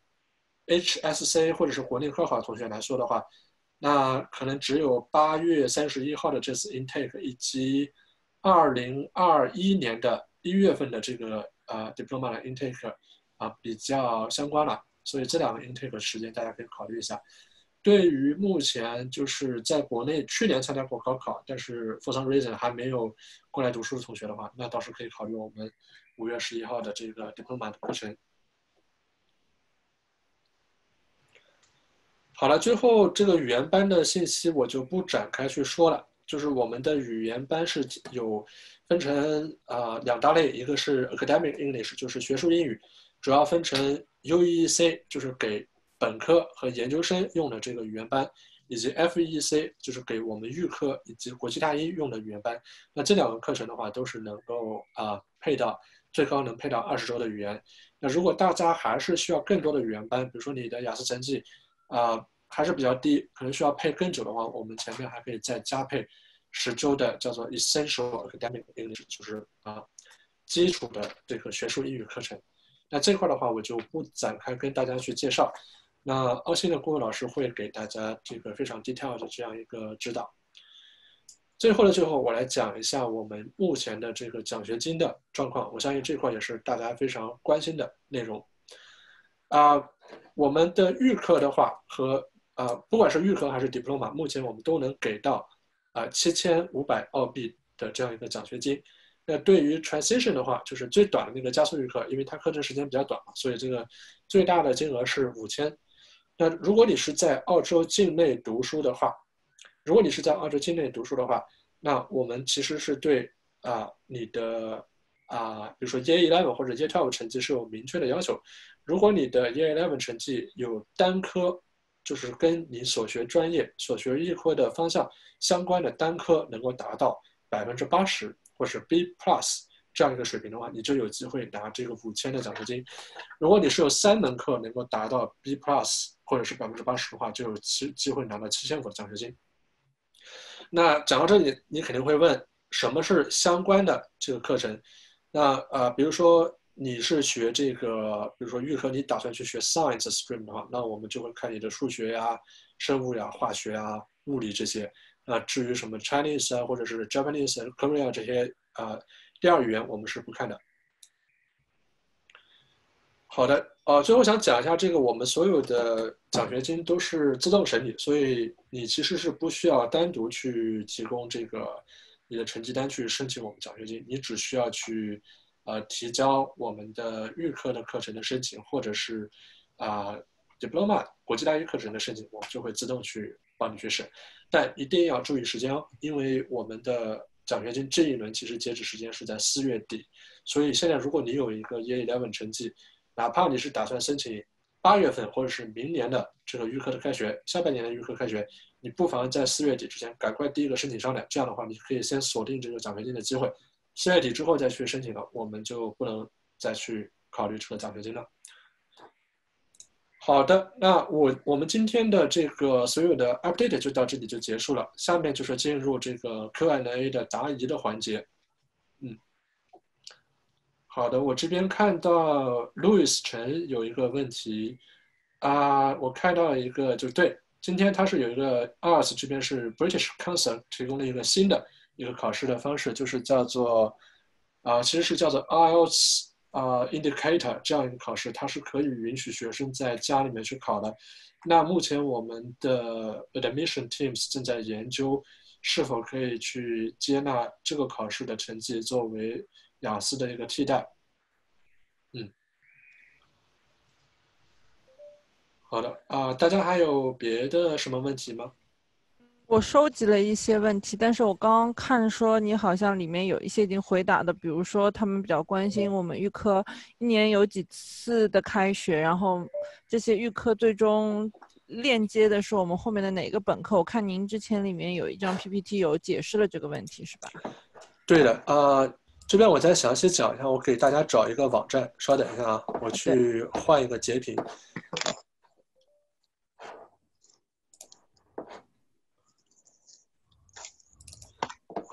HSC 或者是国内科考的同学来说的话，那可能只有八月三十一号的这次 intake 以及二零二一年的一月份的这个呃 diploma 的 intake 啊比较相关了，所以这两个 intake 时间大家可以考虑一下。对于目前就是在国内去年参加过高考，但是 for some reason 还没有过来读书的同学的话，那倒是可以考虑我们。五月十一号的这个 diploma 的课程。好了，最后这个语言班的信息我就不展开去说了。就是我们的语言班是有分成啊两大类，一个是 academic English，就是学术英语，主要分成 UEC，就是给本科和研究生用的这个语言班；以及 FEC 就是给我们预科以及国际大一用的语言班。那这两个课程的话，都是能够啊配到最高能配到二十周的语言。那如果大家还是需要更多的语言班，比如说你的雅思成绩啊还是比较低，可能需要配更久的话，我们前面还可以再加配十周的叫做 Essential Academic English，就是啊基础的这个学术英语课程。那这块的话，我就不展开跟大家去介绍。那奥新的顾问老师会给大家这个非常 detail 的这样一个指导。最后的最后，我来讲一下我们目前的这个奖学金的状况。我相信这块也是大家非常关心的内容。啊，我们的预科的话和啊，不管是预科还是 diploma，目前我们都能给到啊七千五百澳币的这样一个奖学金。那对于 transition 的话，就是最短的那个加速预科，因为它课程时间比较短嘛，所以这个最大的金额是五千。那如果你是在澳洲境内读书的话，如果你是在澳洲境内读书的话，那我们其实是对啊你的啊，比如说 Year Eleven 或者 Year Twelve 成绩是有明确的要求。如果你的 Year Eleven 成绩有单科，就是跟你所学专业、所学预科的方向相关的单科能够达到百分之八十。或是 B plus 这样一个水平的话，你就有机会拿这个五千的奖学金。如果你是有三门课能够达到 B plus 或者是百分之八十的话，就有机机会拿到七千五的奖学金。那讲到这里，你肯定会问，什么是相关的这个课程？那呃，比如说你是学这个，比如说预科，你打算去学 Science stream 的话，那我们就会看你的数学呀、生物呀、化学啊、物理这些。啊，至于什么 Chinese 啊，或者是 Japanese、Korea 这些啊第二语言，我们是不看的。好的，呃，最后想讲一下这个，我们所有的奖学金都是自动审理，所以你其实是不需要单独去提供这个你的成绩单去申请我们奖学金，你只需要去呃提交我们的预科的课程的申请，或者是啊 Diploma 国际大一课程的申请，我们就会自动去帮你去审。但一定要注意时间哦，因为我们的奖学金这一轮其实截止时间是在四月底，所以现在如果你有一个 Year Eleven 成绩，哪怕你是打算申请八月份或者是明年的这个预科的开学，下半年的预科开学，你不妨在四月底之前赶快第一个申请上来，这样的话你可以先锁定这个奖学金的机会，四月底之后再去申请了，我们就不能再去考虑这个奖学金了。好的，那我我们今天的这个所有的 update 就到这里就结束了。下面就是进入这个 Q&A 的答疑的环节。嗯，好的，我这边看到 Louis 陈有一个问题啊，我看到一个就对，今天他是有一个 US 这边是 British Council 提供了一个新的一个考试的方式，就是叫做啊，其实是叫做 IELTS。啊，indicator 这样一个考试，它是可以允许学生在家里面去考的。那目前我们的 admission teams 正在研究是否可以去接纳这个考试的成绩作为雅思的一个替代。嗯，好的啊，大家还有别的什么问题吗？我收集了一些问题，但是我刚刚看说你好像里面有一些已经回答的，比如说他们比较关心我们预科一年有几次的开学，然后这些预科最终链接的是我们后面的哪个本科？我看您之前里面有一张 PPT 有解释了这个问题，是吧？对的，呃，这边我再详细讲一下，我给大家找一个网站，稍等一下啊，我去换一个截屏。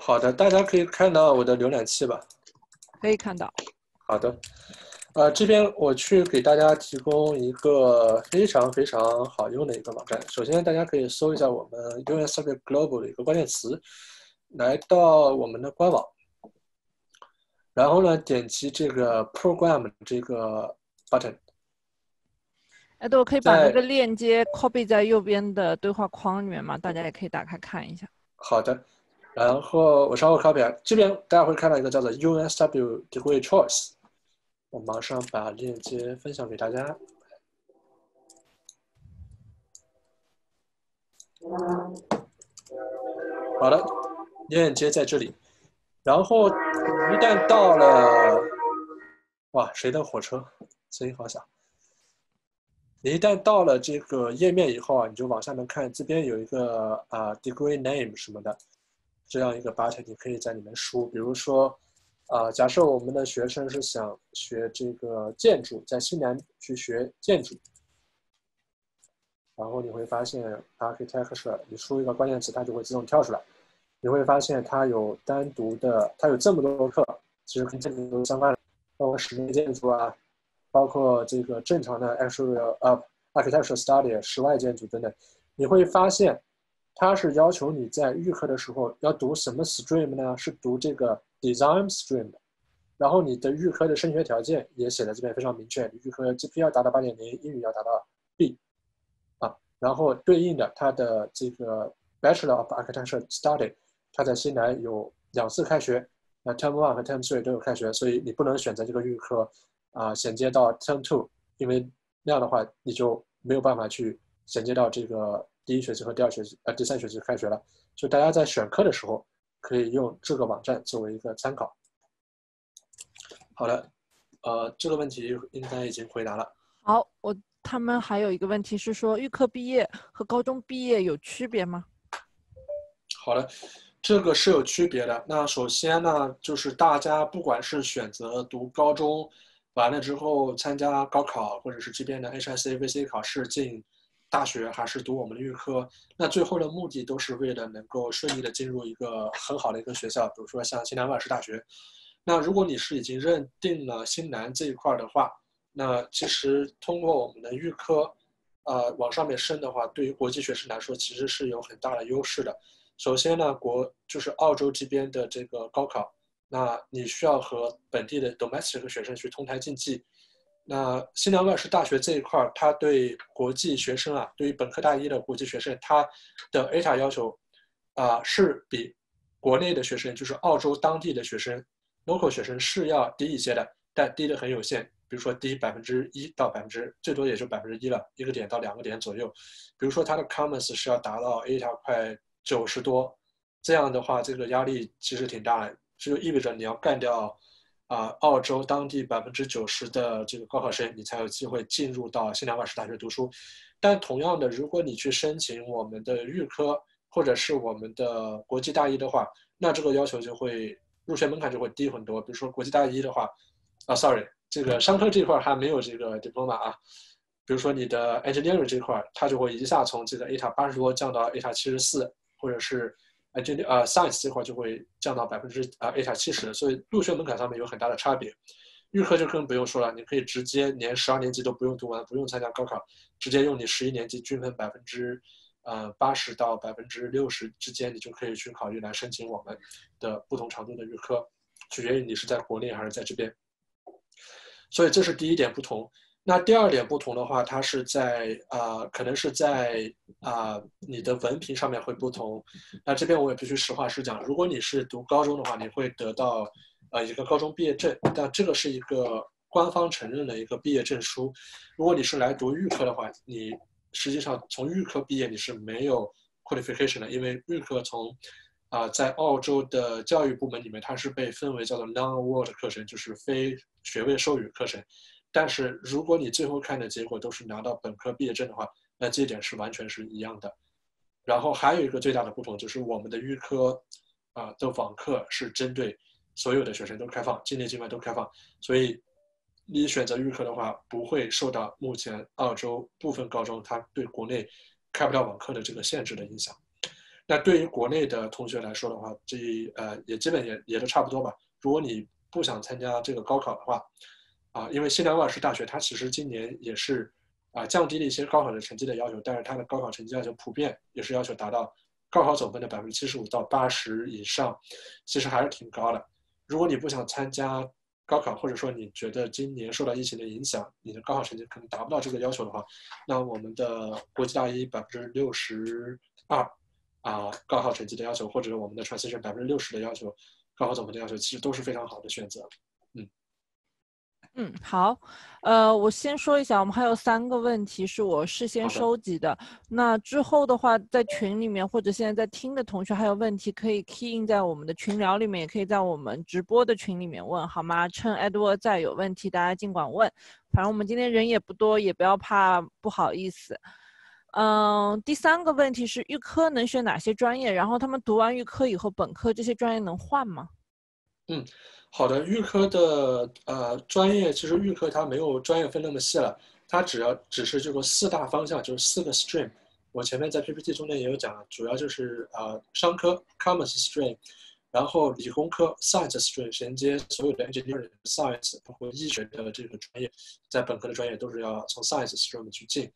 好的，大家可以看到我的浏览器吧？可以看到。好的，呃，这边我去给大家提供一个非常非常好用的一个网站。首先，大家可以搜一下我们 UNSW Global 的一个关键词，来到我们的官网，然后呢，点击这个 Program 这个 button。哎，对，我可以把那个链接 copy 在右边的对话框里面吗？大家也可以打开看一下。好的。然后我稍微 copy 这边大家会看到一个叫做 USW Degree Choice，我马上把链接分享给大家。好的，链接在这里。然后一旦到了，哇，谁的火车？声音好小。你一旦到了这个页面以后啊，你就往下面看，这边有一个啊 degree name 什么的，这样一个 button，你可以在里面输。比如说，啊，假设我们的学生是想学这个建筑，在西南去学建筑，然后你会发现 architecture，你输一个关键词，它就会自动跳出来。你会发现它有单独的，它有这么多课，其实跟建筑都相关的，包括室内建筑啊。包括这个正常的 actual 呃 architecture study 室外建筑等等，你会发现，它是要求你在预科的时候要读什么 stream 呢？是读这个 design stream。然后你的预科的升学条件也写在这边非常明确，你预科 GPA 要达到八点零，英语要达到 B，啊，然后对应的它的这个 bachelor of Architecture study，它在西南有两次开学，那 term one 和 term three 都有开学，所以你不能选择这个预科。啊，衔接到 Term Two，因为那样的话你就没有办法去衔接到这个第一学期和第二学期，呃，第三学期开学了。所以大家在选课的时候可以用这个网站作为一个参考。好的，呃，这个问题应该已经回答了。好，我他们还有一个问题是说，预科毕业和高中毕业有区别吗？好的，这个是有区别的。那首先呢，就是大家不管是选择读高中，完了之后参加高考，或者是这边的 HSC、VC 考试进大学，还是读我们的预科，那最后的目的都是为了能够顺利的进入一个很好的一个学校，比如说像新南威尔士大学。那如果你是已经认定了新南这一块的话，那其实通过我们的预科，呃，往上面升的话，对于国际学生来说其实是有很大的优势的。首先呢，国就是澳洲这边的这个高考。那你需要和本地的 domestic 学生去同台竞技。那新南威尔士大学这一块儿，它对国际学生啊，对于本科大一的国际学生，它的 ATA 要求啊是比国内的学生，就是澳洲当地的学生 local 学生是要低一些的，但低的很有限。比如说低百分之一到百分之最多也就百分之一了，一个点到两个点左右。比如说它的 Commons 是要达到 ATA 快九十多，这样的话，这个压力其实挺大的。这就意味着你要干掉，啊，澳洲当地百分之九十的这个高考生，你才有机会进入到新南威尔士大学读书。但同样的，如果你去申请我们的预科或者是我们的国际大一的话，那这个要求就会入学门槛就会低很多。比如说国际大一的话，啊，sorry，这个商科这块还没有这个 diploma 啊。比如说你的 engineering 这块，它就会一下从这个 ATA 八十多降到 ATA 七十四，或者是。哎，这呃，science 这块就会降到百分之啊 ATA 七十，所以入学门槛上面有很大的差别。预科就更不用说了，你可以直接连十二年级都不用读完，不用参加高考，直接用你十一年级均分百分之呃八十到百分之六十之间，你就可以去考虑来申请我们的不同长度的预科，取决于你是在国内还是在这边。所以这是第一点不同。那第二点不同的话，它是在啊，可能是在啊，你的文凭上面会不同。那这边我也必须实话实讲，如果你是读高中的话，你会得到呃一个高中毕业证，但这个是一个官方承认的一个毕业证书。如果你是来读预科的话，你实际上从预科毕业你是没有 qualification 的，因为预科从啊在澳洲的教育部门里面，它是被分为叫做 non-award 课程，就是非学位授予课程。但是如果你最后看的结果都是拿到本科毕业证的话，那这点是完全是一样的。然后还有一个最大的不同就是我们的预科啊的网课是针对所有的学生都开放，境内境外都开放，所以你选择预科的话不会受到目前澳洲部分高中它对国内开不了网课的这个限制的影响。那对于国内的同学来说的话，这呃也基本也也都差不多吧。如果你不想参加这个高考的话，啊，因为西南威尔士大学它其实今年也是啊降低了一些高考的成绩的要求，但是它的高考成绩要求普遍也是要求达到高考总分的百分之七十五到八十以上，其实还是挺高的。如果你不想参加高考，或者说你觉得今年受到疫情的影响，你的高考成绩可能达不到这个要求的话，那我们的国际大一百分之六十二啊高考成绩的要求，或者我们的 transition 百分之六十的要求，高考总分的要求，其实都是非常好的选择。嗯，好，呃，我先说一下，我们还有三个问题是我事先收集的。那之后的话，在群里面或者现在在听的同学还有问题，可以 key in 在我们的群聊里面，也可以在我们直播的群里面问，好吗？趁 Edward 在有问题，大家尽管问。反正我们今天人也不多，也不要怕不好意思。嗯，第三个问题是预科能选哪些专业？然后他们读完预科以后，本科这些专业能换吗？嗯好的，预科的呃专业，其实预科它没有专业分那么细了，它只要只是这个四大方向，就是四个 stream。我前面在 PPT 中间也有讲，主要就是呃商科 commerce stream，然后理工科 science stream 衔接所有的 engineering science，包括医学的这个专业，在本科的专业都是要从 science stream 去进，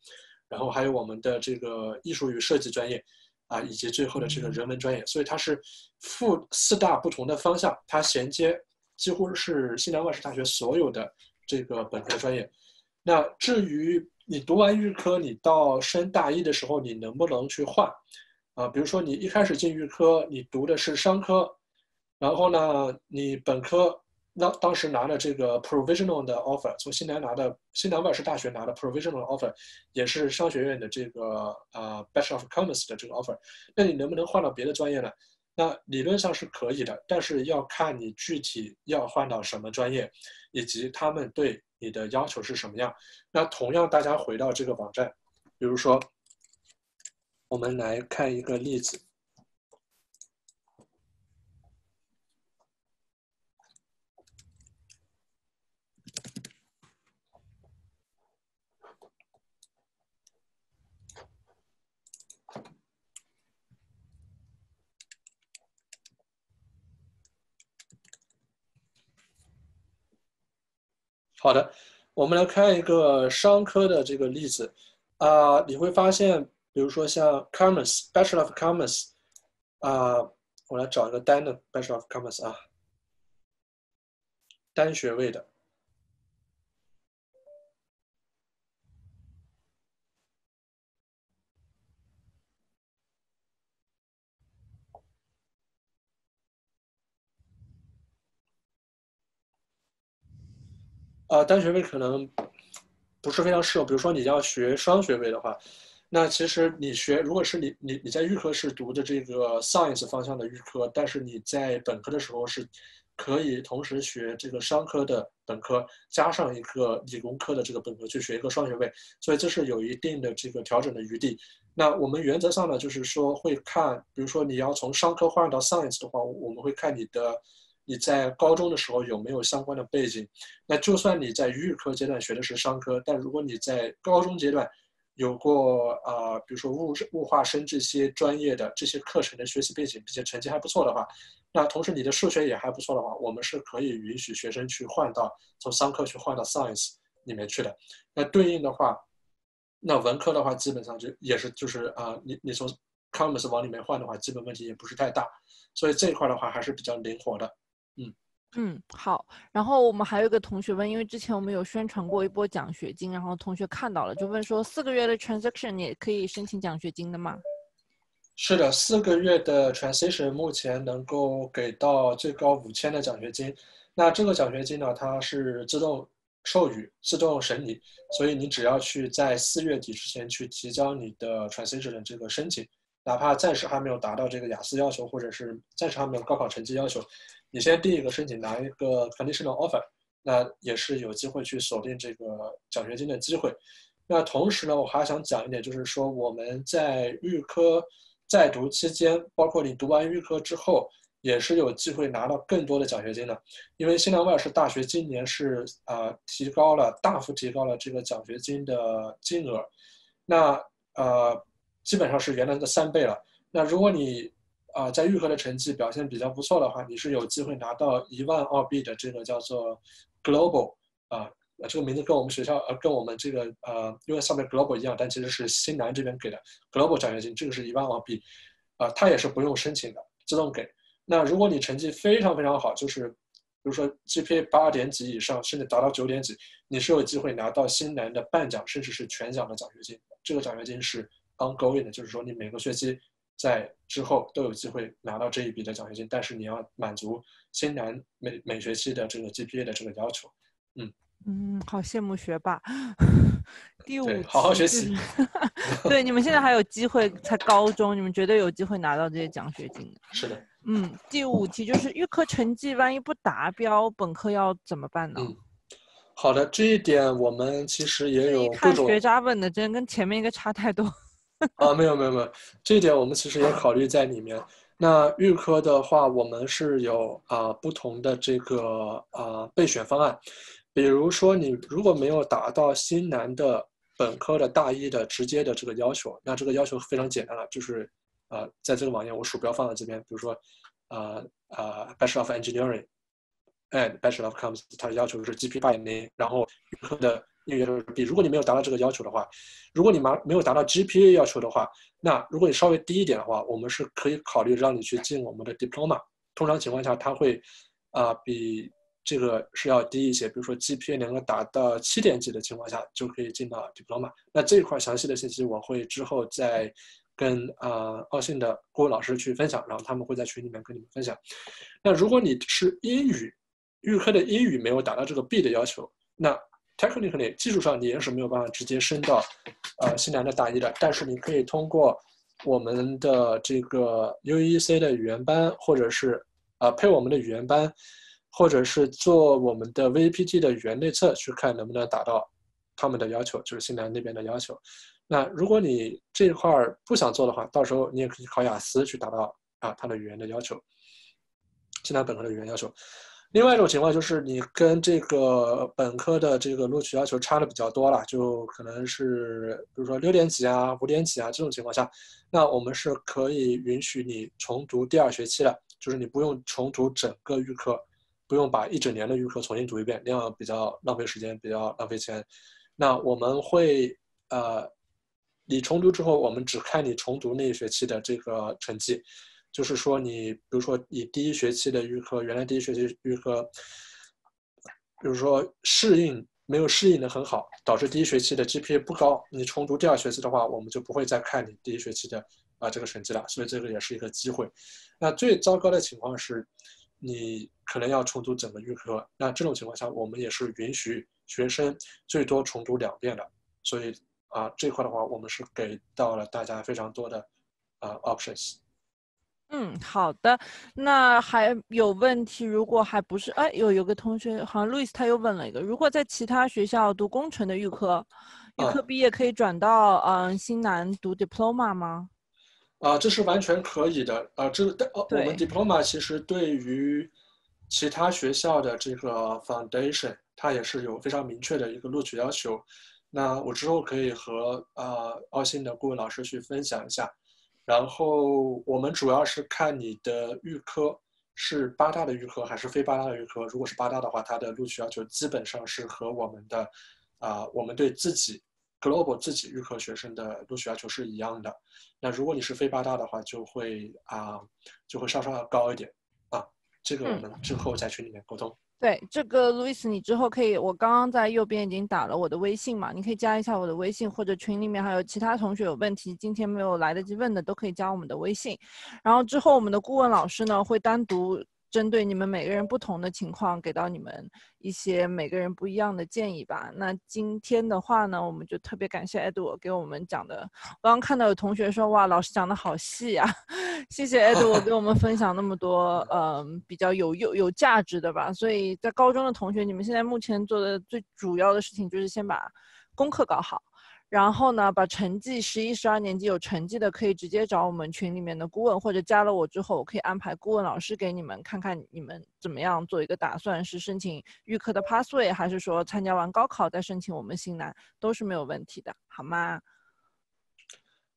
然后还有我们的这个艺术与设计专业。啊，以及最后的这个人文专业，所以它是附四大不同的方向，它衔接几乎是西南外事大学所有的这个本科专业。那至于你读完预科，你到升大一的时候，你能不能去换？啊，比如说你一开始进预科，你读的是商科，然后呢，你本科。那当时拿了这个 provisional 的 offer，从西南拿的西南外事大学拿的 provisional offer，也是商学院的这个呃 Bachelor of Commerce 的这个 offer。那你能不能换到别的专业呢？那理论上是可以的，但是要看你具体要换到什么专业，以及他们对你的要求是什么样。那同样，大家回到这个网站，比如说，我们来看一个例子。好的，我们来看一个商科的这个例子啊，你会发现，比如说像 Commerce Bachelor of Commerce 啊，我来找一个单的 Bachelor of Commerce 啊，单学位的。呃，单学位可能不是非常适合。比如说你要学双学位的话，那其实你学，如果是你你你在预科是读的这个 science 方向的预科，但是你在本科的时候是可以同时学这个商科的本科，加上一个理工科的这个本科去学一个双学位，所以这是有一定的这个调整的余地。那我们原则上呢，就是说会看，比如说你要从商科换到 science 的话，我们会看你的。你在高中的时候有没有相关的背景？那就算你在预科阶段学的是商科，但如果你在高中阶段有过啊，比如说物物化生这些专业的这些课程的学习背景，并且成绩还不错的话，那同时你的数学也还不错的话，我们是可以允许学生去换到从商科去换到 science 里面去的。那对应的话，那文科的话基本上就也是就是啊，你你从 commerce 往里面换的话，基本问题也不是太大。所以这一块的话还是比较灵活的。嗯，好。然后我们还有一个同学问，因为之前我们有宣传过一波奖学金，然后同学看到了，就问说四个月的 transaction 也可以申请奖学金的吗？是的，四个月的 transition 目前能够给到最高五千的奖学金。那这个奖学金呢，它是自动授予、自动审理，所以你只要去在四月底之前去提交你的 transition 的这个申请，哪怕暂时还没有达到这个雅思要求，或者是暂时还没有高考成绩要求。你先第一个申请拿一个 conditional offer，那也是有机会去锁定这个奖学金的机会。那同时呢，我还想讲一点，就是说我们在预科在读期间，包括你读完预科之后，也是有机会拿到更多的奖学金的。因为新南威尔士大学今年是啊提高了大幅提高了这个奖学金的金额，那呃基本上是原来的三倍了。那如果你啊，在预科的成绩表现比较不错的话，你是有机会拿到一万澳币的这个叫做 Global 啊，这个名字跟我们学校呃跟我们这个呃，因为上面 Global 一样，但其实是新南这边给的 Global 奖学金，这个是一万澳币，啊，它也是不用申请的，自动给。那如果你成绩非常非常好，就是比如说 GPA 八点几以上，甚至达到九点几，你是有机会拿到新南的半奖甚至是全奖的奖学金。这个奖学金是 ongoing 的，就是说你每个学期。在之后都有机会拿到这一笔的奖学金，但是你要满足新南每每学期的这个 GPA 的这个要求。嗯嗯，好羡慕学霸。第五对，好好学习。对，你们现在还有机会，才高中，你们绝对有机会拿到这些奖学金的。是的。嗯，第五题就是预科成绩万一不达标，本科要怎么办呢？嗯，好的，这一点我们其实也有各种。学渣问的，真跟前面一个差太多。啊，没有没有没有，这一点我们其实也考虑在里面。那预科的话，我们是有啊不同的这个啊备选方案。比如说，你如果没有达到新南的本科的大一的直接的这个要求，那这个要求非常简单了，就是呃，在这个网页我鼠标放在这边，比如说，呃呃，Bachelor of Engineering and Bachelor of Commerce，它的要求是 GP 八点零，然后预科的英语是 B。如果你没有达到这个要求的话，如果你没没有达到 GPA 要求的话，那如果你稍微低一点的话，我们是可以考虑让你去进我们的 Diploma。通常情况下，它会啊比。这个是要低一些，比如说 GPA 能够达到七点几的情况下，就可以进到 Diploma。那这一块详细的信息我会之后再跟啊奥信的郭老师去分享，然后他们会在群里面跟你们分享。那如果你是英语预科的英语没有达到这个 B 的要求，那 Technically 技术上你也是没有办法直接升到呃新南的大一的，但是你可以通过我们的这个 UEC 的语言班，或者是呃配我们的语言班。或者是做我们的 VPT 的语言内测，去看能不能达到他们的要求，就是新南那边的要求。那如果你这一块不想做的话，到时候你也可以考雅思去达到啊他的语言的要求，新南本科的语言要求。另外一种情况就是你跟这个本科的这个录取要求差的比较多了，就可能是比如说六点几啊、五点几啊这种情况下，那我们是可以允许你重读第二学期的，就是你不用重读整个预科。不用把一整年的预科重新读一遍，那样比较浪费时间，比较浪费钱。那我们会呃，你重读之后，我们只看你重读那一学期的这个成绩，就是说你比如说你第一学期的预科，原来第一学期预科，比如说适应没有适应的很好，导致第一学期的 GPA 不高，你重读第二学期的话，我们就不会再看你第一学期的啊这个成绩了。所以这个也是一个机会。那最糟糕的情况是。你可能要重读整个预科，那这种情况下，我们也是允许学生最多重读两遍的。所以啊，这块的话，我们是给到了大家非常多的啊 options。嗯，好的。那还有问题？如果还不是，哎，有有个同学好像路易斯他又问了一个：如果在其他学校读工程的预科，预科毕业可以转到嗯新南读 diploma 吗？啊，这是完全可以的。啊，这的呃，我们 diploma 其实对于其他学校的这个 foundation，它也是有非常明确的一个录取要求。那我之后可以和呃奥信的顾问老师去分享一下。然后我们主要是看你的预科是八大的预科还是非八大的预科。如果是八大的话，它的录取要求基本上是和我们的啊，我们对自己。Global 自己预科学生的录取要求是一样的，那如果你是非八大的话，就会啊，就会稍稍要高一点啊。这个我们之后在群里面沟通。对，这个路易斯，你之后可以，我刚刚在右边已经打了我的微信嘛，你可以加一下我的微信，或者群里面还有其他同学有问题，今天没有来得及问的，都可以加我们的微信。然后之后我们的顾问老师呢，会单独。针对你们每个人不同的情况，给到你们一些每个人不一样的建议吧。那今天的话呢，我们就特别感谢艾朵给我们讲的。我刚刚看到有同学说，哇，老师讲的好细啊！谢谢艾朵给我们分享那么多，嗯，比较有有有价值的吧。所以在高中的同学，你们现在目前做的最主要的事情就是先把功课搞好。然后呢，把成绩十一、十二年级有成绩的，可以直接找我们群里面的顾问，或者加了我之后，我可以安排顾问老师给你们看看你们怎么样做一个打算，是申请预科的 Passway，还是说参加完高考再申请我们新南，都是没有问题的，好吗？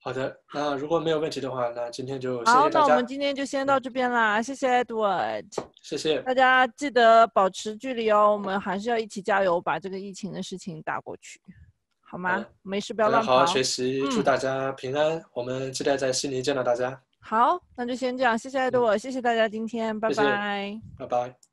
好的，那如果没有问题的话，那今天就谢谢好，那我们今天就先到这边啦，谢谢 Edward，谢谢大家，记得保持距离哦，我们还是要一起加油，把这个疫情的事情打过去。好吗？没事，不要乱跑。好好学习，祝大家平安。我们期待在悉尼见到大家。好，那就先这样。谢谢爱多，谢谢大家今天，拜拜。拜拜。